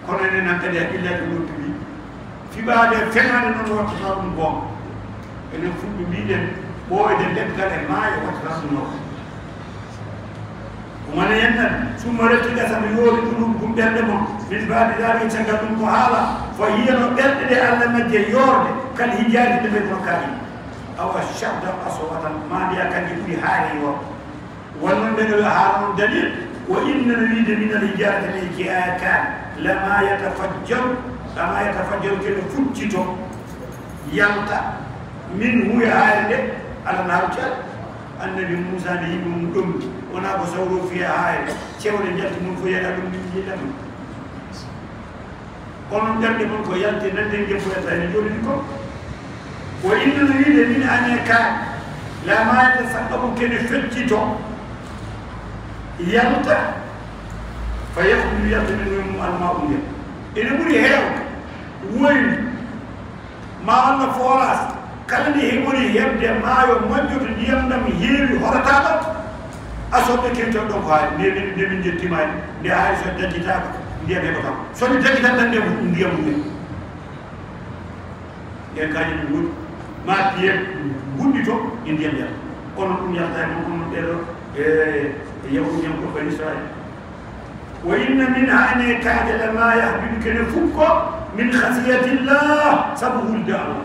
كونني نكدي إلا تقول في بعد فعلا من وقت هذا المقام إن في بيدن بوي دن تبكر ما يوقف هذا المقام وما نجد ثم رأيت إذا سميوه تقول بقوم بعدما من بعد ذلك تجدون كهالا فهي نقدر إذا علم الجيور كان هجاج تبكر كاري أو الشعب ده أصوات ما بيا كان يقول هاري و ولن بدل هارون دليل وإن نريد من الهجاج لكي آكان آه lama yatafajjaru lama yatafajjaru kene fuccito yalta min huya haare nde ala nawti ala annabi moussa nde yimɓe mum ɗomni wona ko sawro fiya haare cewɗe jalti mum fof yiyaɗa ɗum min yiɗa ɗum onon ƴamɗe mon ko yalte nanden ngel foyatani joɗini ko wo innal wiide min ane ka lama yatafaɗɗamu kene feccito yalta فيخرج يخرج منهم الماء اليم إن بري هيو وي ما أنا فوراس كلني هيبوري هيبدي ما يوم مجد اليم نم هيري هرتاك أصبح كنتم دوم هاي نبي نبي نجتمع نهاي نهاي سجدتك ndiyam heɓata somi taki tan tan nde ko ɗum ndiyam mumen ɗen kañi ɗum woni ma piyen gunɗi to e ndiyam yata kono ɗum yalta e mon kono ɗeɗo e yawruñam ko bani israil وإن منها أن يتعدل ما يهبك نفوك من خزية الله سبه الدعوة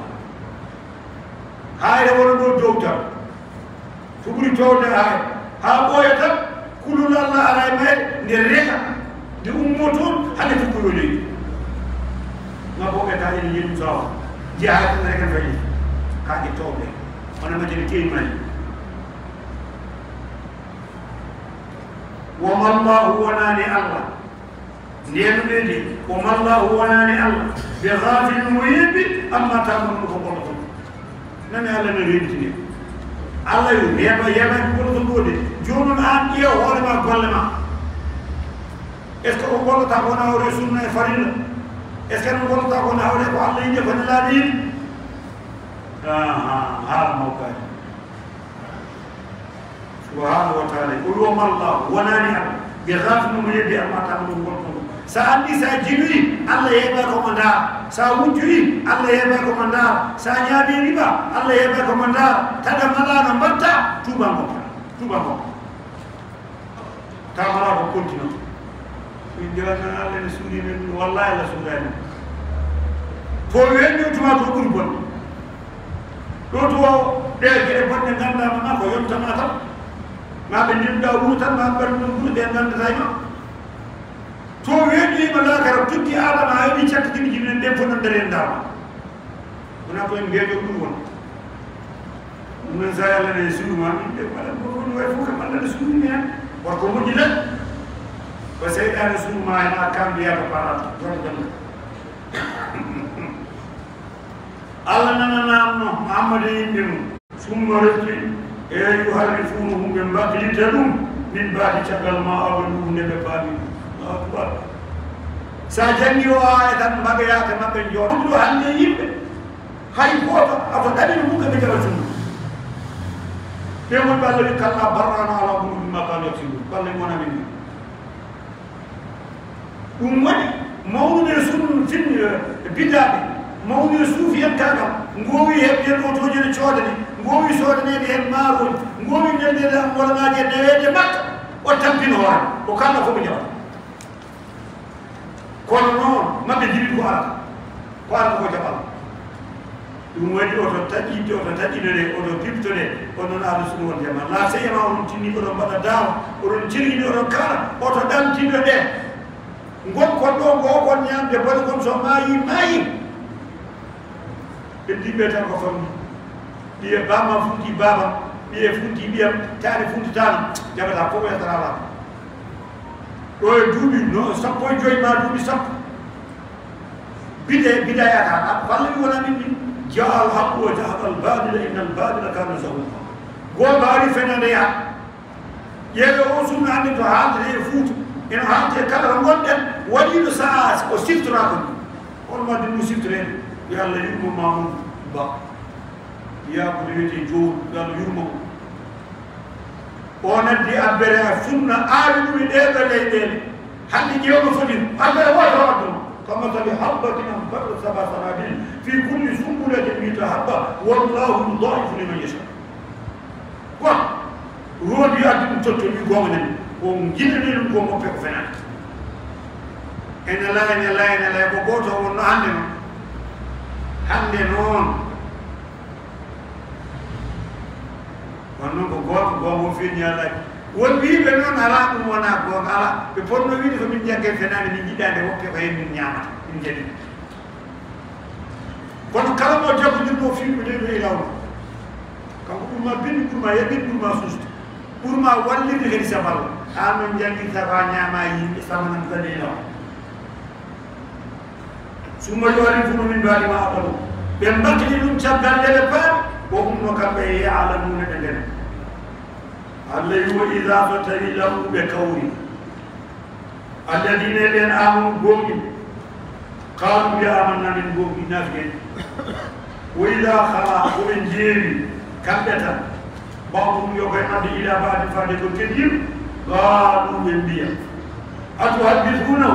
هاي ورد دوتا تبري تولا هاي ها بويتا كل الله على ما نريها دي أموتون هل تقولوا لي ما بوكتا اللي يلي دي جهات لك فيه كاكي تولا أنا ما جريكين مالي وما الله وناني الله ndiyenu ɓeedi ko mallahu wonani allah ɓe haafil mo yebbi amma tamanno ko ɓolo ko nani allah no rentini allah yo yeɓa yeɓaki ɓolo ko ɗoɗe jonon an ƴeew hoore ma golle ma est ce que ko ɓolota ko nawre sunna e farilla est ce que no ɓolota ko nawre ko allah yinde ko ne laaɗa yimɓe aha haala mawkaani subhanahu wa ta'ala ko woma allah wonani am ɓe rafnumo yedde amma tan ɗum wonnomo sa andi sa jinoyi allah heɓa komo ndaar sa wujjoyi allah heɓa komo ndaar sa ñaaɓi riba allah heɓa komo ndaar taɗa malano mbatta tuba goppa tuba goppa tamara ko continue so indirannan allah ne suuri men ɗum wallahi allah suurani ko wennintuma to ɓuri bonɗe ɗo to ɗe geɗe bonɗe ganndama ma ko yontama tan ɓe ɗum tan ma mbaɗi ɗum ɓuri ɓe ngandataa ma to weeɗima laakara tukki adama a heɓi cakkitini jibinen ɗen fotandere en dama wona koyen mbiyejo ɗum won ɗum noon sa allah ne suuduma min ɓe mbaɗa woni way fof kam allah ne suudumi hen wonko moƴƴi tan ko seyɗane suuduma hen ha kambiyata parat jonɗon allah nananamno mahammado yimɓe mum summo rewti eeyi yuharrifunuhum ɓe mbaklita ɗum min mbaadi caggal ma awaluhu nde ɓe paami akbar so a jangi o aaya tan mbagoyaate maɓɓe jooɗo hannde yimɓe hay gooto ato ɗaɗino mum kaɓe jara tundu ɓe woni ɓalla wi kalla barrana ala ɓurubima kano tindu ɓalla gonamin ni ɗum waɗi mawnude sun fin bidaɓe mawnude suufiyantagal ngowi heɓde ɗotoji ne cooda ni ngowi sodanede hen maaroji ngowi ñandede am wonanaji e naweede makka o tampin hoore ko kamɗa fof mo ñawata kono noon mabɓe jibi ko alata ko alata ko jaɓal ɗum waɗi oto taƴƴinde oto taƴƴinode oto piptode onon aala sunu won jama la seyama onon tinni oɗon mbaɗa daama oɗon cirgini oɗon kala oto ɗantiɗo ɗe gonkon ɗo gokon ñamde bone kon so maayi maayi ɓe tan ko famni biye bama funti baba biye funti biye tane funti tan jabata ko ya tarala do dubi no sappo joy ma dubi sappo bidaya bidaya ta balle wala min min jaa al haqq wa jaa al batil inna al batil kana zahuqa go bari fenande ya yelo usul nande to haadre futu en haadre kala ngonden wadi do saas o siftura ko on ma dum sifturen yalla yugo mamun ba yakutoyete jowru allah yurmo o noddi abbere ha sunna aawi ɗumi ɗeɗo leyɗele hande ƴewɗo foti abbere woto adduno kama sabi habbatin ambaɗo saba sanabil fi kulli sumbulatin mita habba wallahu yudaifu liman yasha quoi roodi addi ɗum totto wi gonga nani o jiɗani ɗum ko moppe ko fenata ene laya ene laya ene laya ko goto wonno hande noon hande noon wonno ko gonga mo fi feñi ala won be non ala mo na ko ala pon ponno wiide ko min jagge fenade min yiɗande woppe ko hen min ñamata min jeli kon kala mo jaggodirmo fiɓe ɗe ɗo e ko kanko ɓurma bindi ɓurma yaɓin ɓurma ko ma sust pour ma walli de jangguirta ko a ñama yimɓe samanan kadi e lawma summa jowanin fu min mbaɗima aɓalo ɓe mbakkidi ɗum caggal nde le paam وهم نكبه يعلمون دغن الله هو إضافة له بكوني الذين بين آمنوا قومي قالوا يا آمنا من قومي نافين وإذا خلا قومي جيمي كبتا بعضهم يقعد إلى بعد فارق كثير قالوا من بيا أتحدثونه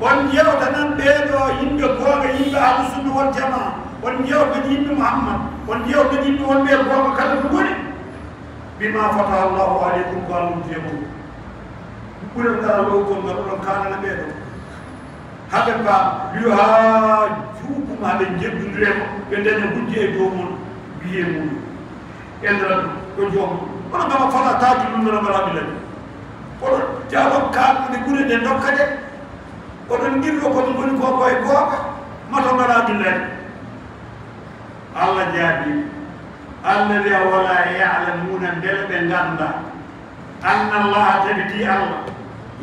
وأن يرى تنام بيدو ينجو قوة يبقى أبو سنو والجماعة won jewɓeɗi yimɓe mouhammad won jewɓeɗi yimɓe wonɓe gonga kala ko goni bima fata allahu aleykum ko allumte mum ɓuran dara low kon ngal oɗon kanana ɓeeɗo haɓe mba yo ha juukum haɓe jeddondirema ɓe daña hujje e dow mon wiye muɗum endra ɗum ɗo joomum oɗo gama fala taji lumnana ngala ɓilani oɗon jaaɗon kaɓɓeɓe gure nde dokka de oɗon girɗo kono goni ko koye gooka mata ngala ɓillani الله جابي الذي ولا يعلمون بل بنغندا أن الله تبتي الله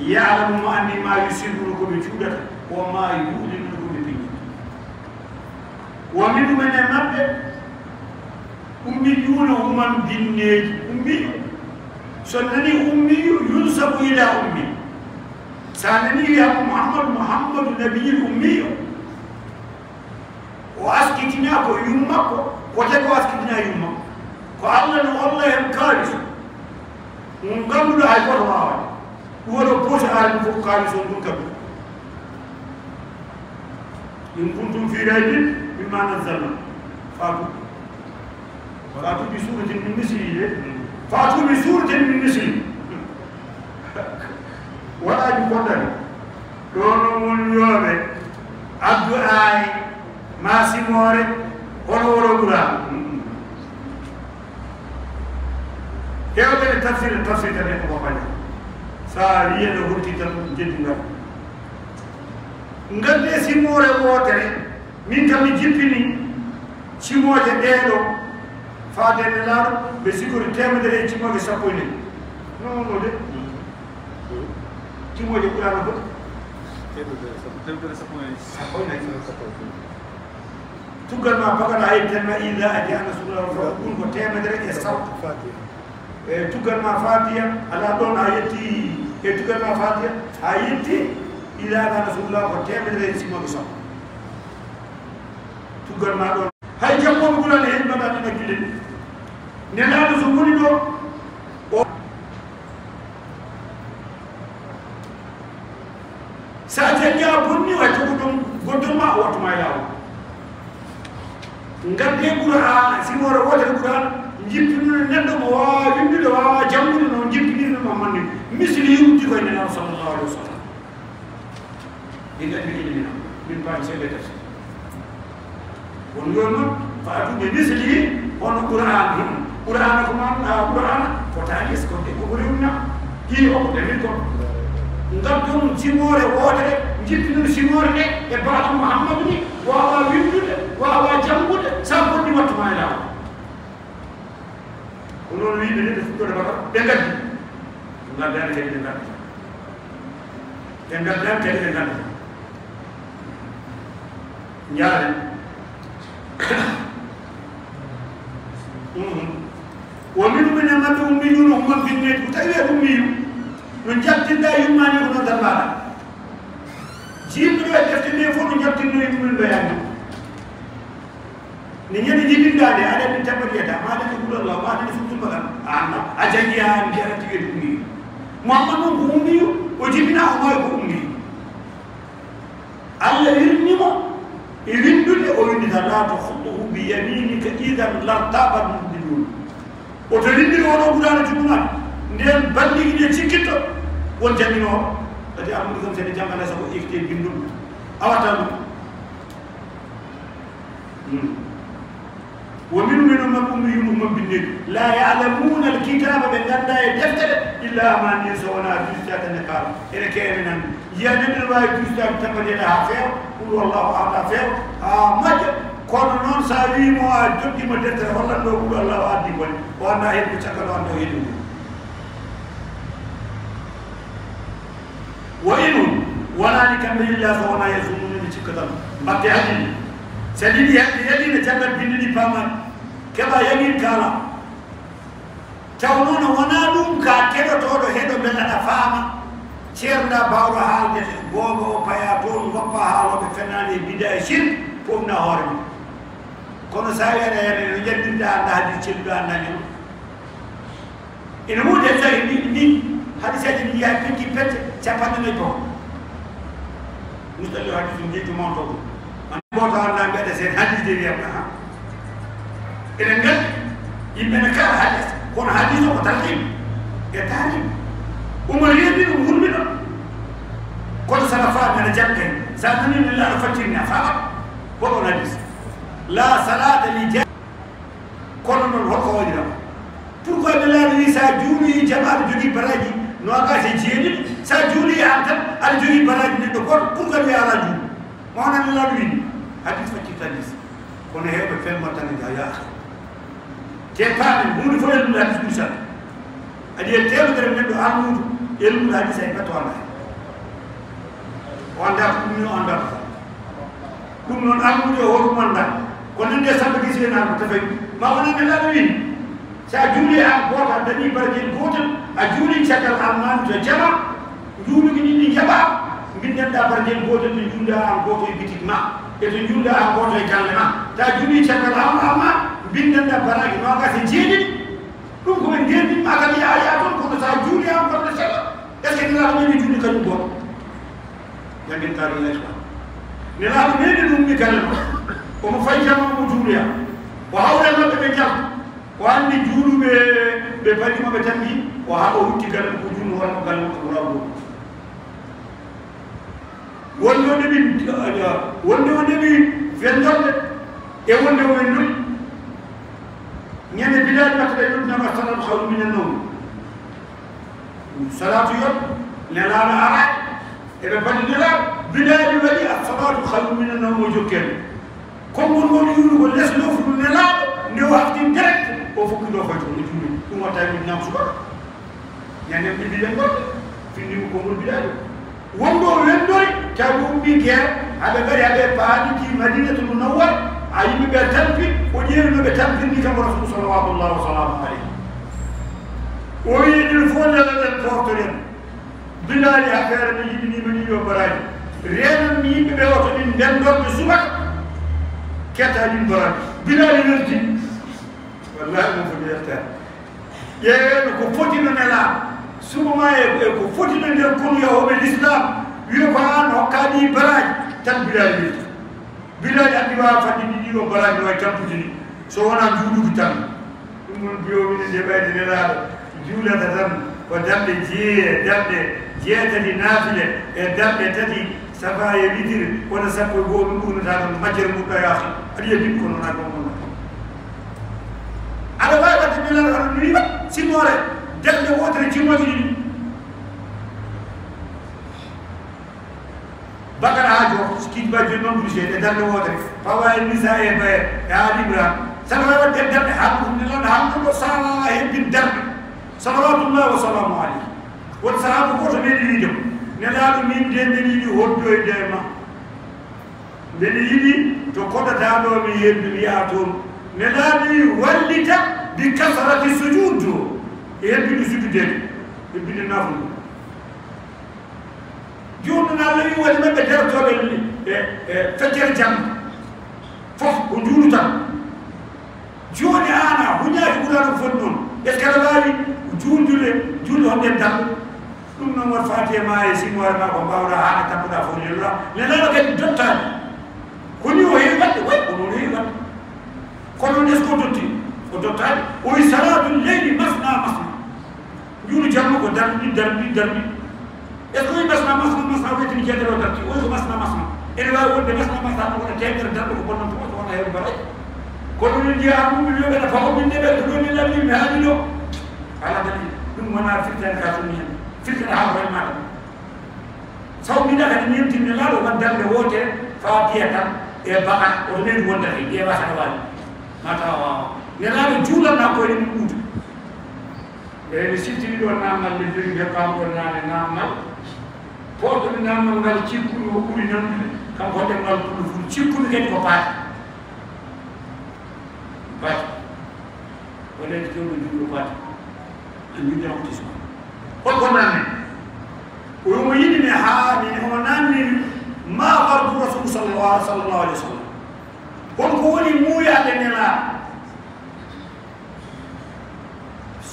يعلم أن ما يسرونكم بجودة وما يعلنونكم ببينة ومن من مبدأ أميون هم بالنيج أمي سنني أمي ينسب إلى أمي سنني يا محمد محمد نبي أمي. ko askitina ko yummakko kote ko askitina yummakko ko allah no allah hen kaaliso um ganduɗo hay koto wawani ɗum waɗo pooti haalni fof kaaliso on ɗum kabi in kuntum fi raydin mimma nazzalna fatu wala tuɓi suratin min misli de fatuɓi suratin min misli waɗaji koɗɗani ɗono won yooɓe addu aayi maa simore hono wolowura hewtere tafsire tafsir tan eko babaña so a wiye no hurti tan jeddingal ngande simore wootere min kam mi jippini cimooje ɗeeɗo faadende laaɗo ɓe sikori temedere e cimooje sappo e nayi non no de cimooje ɓurano foti sappo fugal ma bakal hay tenma illa aji ana sura kun ko temedere e sawt e eh, tugal ma a ala don a ti e tugal ma fatiha a yetti illa ana sura ko temedere e simo so tugal ma don hay jammo gulal hen bada dina julen nenado so woni do o sa te ja bunni wa tugu dum goddo ma ngadde qur'an simoro wotere qur'an jippinino neɗɗo mo wawa windude wawa janngude noon jippinirnoma manni misli yumti koye nena sallallahu alih wa sallam ɗin andi ilimina min paami seeɗe tafsir won yon noon fa atuɓe misli hono qur'an hum qur'an ko manɗa qur'an fotani eskonde ko ɓuri umna ɗi o ko ɗamin ko ngam ɗum simore wotere jippinino simore ɗe e baatu mouhammadou ni wawa windude wawa jam loolu yi dañuy def ko dafa dengat bi nga daan leen dengat dengat daan leen dengat ñaare wa min mu ne ma te ummi yu nu ma fi ne bu tawee ummi yu nu jatti daa yu maa ne ko no darbaana jiim ne def te ne fo nu jatti ne yu mu ne ni ñani jibin da de ada min tabar ya da mala ni kullu allah wa ni sun ba anna ajangi an ki ara tigel oh, ni no ko ummi o jibina o moy ko ummi allah irni mo e windude o windi da la to khutuhu bi yaminika idan la taban mudillun o oh, to lindi o no gudana jumuna bandi balligi de cikito won jamino ati amudu kam sene jangana sa ko ifte bindum awata dum hmm. ومن من أمكم يوم بندين لا يعلمون الكتاب من لا يدفتر إلا ما ينسونا جزء نكار إن كان يدل الواي جزء تمر إلى حفير قل والله أحد حفير آمد آه، كون نون سالي مو دي ما والله لو قل الله أعطى يقول وأنا هيك بشكل وأنا هيك وإنه ولا نكمل الله فهنا يزومون بتشكل ما تعلم سليم يدين تمر بندين فما كبا يمين كالا تاونونا ونالوم كا كيدو تودو هيدو بلنا فاما تيرنا باورو حال دي بوبو وبايا بول وبا حالو بفناني بدا شرك بومنا هورم كونو سايرا يعني نجدد الله دي تشلدو انانيو إن هو ده زي دي دي حديث دي يا بيكي بيت تشابان ني بو مستلو حديث دي جمعتو أنا بقول أنا بعد سنة حديث دي يا ابنها إذا قال يبقى أنا كان حديث كون حديث وتعليم يا تعليم ومريض منه ومهول منه كل سنة فاهم أنا جنبي سألني من الله أفكرني أفهم وقل حديث لا صلاة لجنب كل من هو قوي pourquoi de la ni sa juli jabar juli baraji no aka se jeli sa juli antan al juli baraji ni dokor pourquoi de ala ju mo na la ni hadith fa ci tadis kono hebe fel mo tan ga ya akhi kettaɓe hunde fof elmude hadis ɓuuri sanne aɗa yiya tewdere neɗɗo almudu elmude hadis ay fetto on hay o annda ko ɗum ni o anndata fa ɗum noon almudu e hoɗum annda kono nande sappo gisi en arma tafay ma wonande laɗa win so a juuli an goto a dañi barajel gotel a juuli caggal almami to jama juuluki ɗi ɗi jaɓa mbindenɗa barajel gotel to juulde an goto e bitique ma eto juulde an goto e galle ma ta juuli caggal an almami bindanta baraki no gasi jeedin ɗum koɓe ndendin ma kadi yaaya toon kono sa juuli an kono sela est ce que nelaɗo meɗi juuli kañum goto yandintaɗo layta nelaɗo meɗi ɗum mi galle ma komo fay jamma mo juuliya ko hawren maɓɓe ɓe jal ko anndi juuluɓe ɓe baɗima ɓe tan mbi ko haa o hutti galle ko juulno wonno galle ko ɓura ɗum wonde o ndeɓi wonde o fendorde e wonde o نينا نعم، بلال نقل يبنى مثلا خير من النوم صلاة يوم لنا أنا أرى إذا بلال بلال ولي الصلاة خير من النوم وجوكين كم من يقول يقول ليس نوف من النوم نوحت ديريكت وفوق نوف وجوكين كم وطاي من النوم سبرا يعني بلال في النوم كم بلال وندور وندور كابون بيجي هذا غير هذا فادي مدينة المنور ayıbı ben telfin, o diğerini ben telfin diyeceğim Resulü sallallahu sallallahu aleyhi. O yedin folyalardan tortunin. Bilal haberini yedini biliyor baray. Renan mi yibi be otodin den dörtü subak. Ketalin baray. Bilal yürüdü. Vallahi bu fıdiyette. Yeğen ku fotinu nela. Subuma e ku fotinu den kunu yahubel islam. Yürü falan hokkadi baray. Tan Bilal yürüdü. Bilal yaddi wa fadini ɗiɗo baraji wawi tamputini so wona juulugu tan ɗum noon jomine nde ɓayde nelaɗo juulata tan ko darɗe jeeye darɗe jeetati naafile e darɗe tati safa e witire wona sappo e goo ɗum ɓurnata tan majjere muɗɗo yaaha aɗa yiya bit ko noona ko noon aɗa wawi wadde nelaɗo aɗa ɗiɗiwa sinnore darɗe wotere jimmoji ɗiɗi bakar aajo kiiba jonnon monsieur ɗe darde wotere fawa en misa e e alibra saɗa wawi wadde darde hakkude noon hakkude sawa hebbin darde salawatullah wa salamu aleykum won sahabu goto meɗi wiide ko nelaaɗo min de mbeɗa yiɗi hoddoyde e ma mbeɗa yiɗi to koɗotaɗo mi heddu mi yaha toon nelaaɗo wi wallita bi kasrati sujud o e heddude sujudede hebbinde juulnanaaɗo wi woni maɓɓe dertoɓe feccere jamma fof ko njuulu tan jooni aana huñaaki ɓurano foti noon est ce que aɗa waawi juuldude juulde hon nden tan ɗum noon won faati e ma e simmore ma ko mbawɗa haana tappuɗa fof lelora lelano kadi dottaani honi o heewi waɗde way onon heewi waɗde kono noon est ce que o dotti o est ce que mas masna mas wetini jeedero darti oy ko mas masna mas wawi wonde masna mas ɗum wona temedere darɗo ko bonnanta oto wona hen mbaɗay kono min jiya ɗumɓe yoɓeɗa fawo min ndeɓe ko ɗo min lammi mi haali ɗo ala dali ɗum wona firtani ka tumi hen firtani ha koye maɗa sabu mbiɗa kadi ñemtinne laaɗo wan darde wotere fawa biya tan e baga oto nen wondata e ƴeewa tan wawi mata wawa ne laaɗo juulanna koyɗe mum ɓuuta eyi mi siftini ɗo nammal nde jogi heppama ɗon koto namno ngal cikkuɗo o ɓuri noon kanko hoɗemngal puɗo fuɗo cikkuɗo kadi ko paata paata waɗani kewɗo juuɗo paata anndinama tisma holko namne oyomo yiɗine haa min omo namnini ma wardu rasul sallah sallallahu alih wa sallam holko woni muuyade nela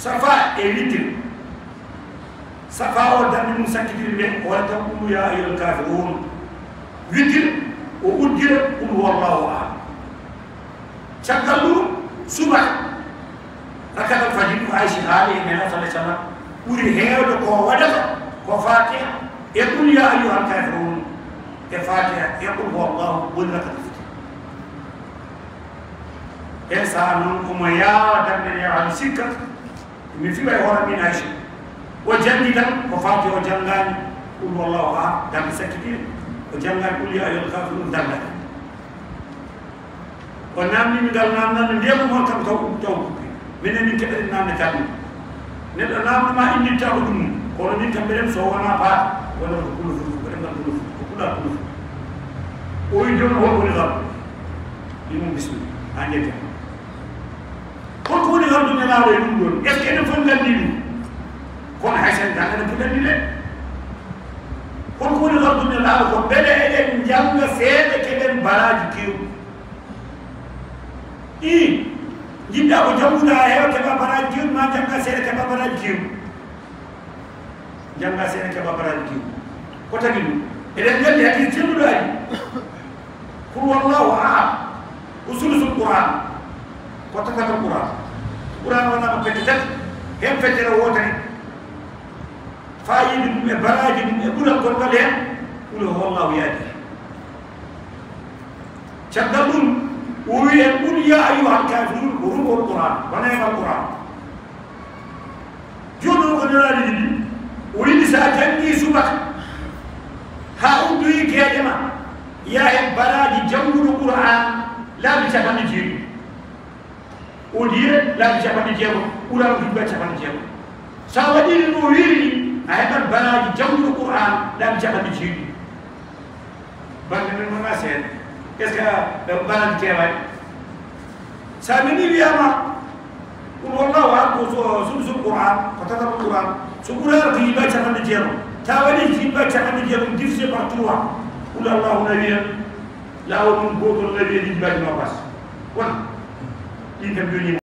safa e wittere safa o darde mum sakkitiri ɓe wala taqulu ya ayuha lkafirun wittira o uddira qul wallahu ahad caggal ɗum suba rakatal fajiri ko aysi haali e nena sala sallam ɓuri heewde ko waɗata ko fatiha e qul ya ayuha lkafirun e fatiha e qul wallahu woni rakatal fajiri e saha noon komo yawa darde ne yawa sikka mi fiwa e hoto min aysi o jangi tan ko fawti o janngani ɗum wallahu ha dambe sakkitiri o janngani ɓulliya yol kafi ɗum dandata o namnimi ngal namnano ndiyamum hon kam taw taw kuppi minen min keɓeɗen namde tan ɗum neɗɗo namdoma innirta ko ɗum kono min kam mbeɗen so wona baata wona ko kulo futu mbeɗen ngal kulo futu ko kuɗa kulo futu o wi joni hol woni kam ɗimum bisimilla ha jetta holko woni kam ɗum elaɗo e ɗum ɗon est ce que enen fof nganndi ɗum kono hay sen jangana puɗanni len holko woni rabbude laawo ko beele eɗen janga seeɗa keɗen baraji kew i jiɗɗa ko jawguda heewa keɓa baraji kew ma janga seeɗa keɓa baraji kew janga seeɗa keɓa baraji kew ko tagi ɗum eɗen gandi hakkil celluɗo ari pour wallahu ahad usulusul qouran ko tatatal qouran qouran wonama pette tati hen fettere wotere فائد وبرائد يقول القرب لهم قل هو الله يهدي تقدمون ويقول يا ايها الكافرون قلوب القران ونعم القران جنوا قدراني ولد ساتني سبك هاؤدوي يا جماعه يا برادي جنب القران لا بتفهم جيبه وديه لا بتفهم جيبه ولا بتفهم جيبه سوى دين ويري hayatar balaji jangdu qur'an ɗam jahadu jiiɗi balɗe ɗen wona seeɗa est ce que balaji kewani sa mini wiyama ɗum wallahu andu sumsum qur'an ko tatama qur'an so ɓurar ko yiba capanɗe jeegom ta waɗi yiba capanɗe jeegom divisé par trois qul allahu nawiya lawol mum gotol nawiya ɗiɗi mbaɗi nogas wona ɗin kam jonima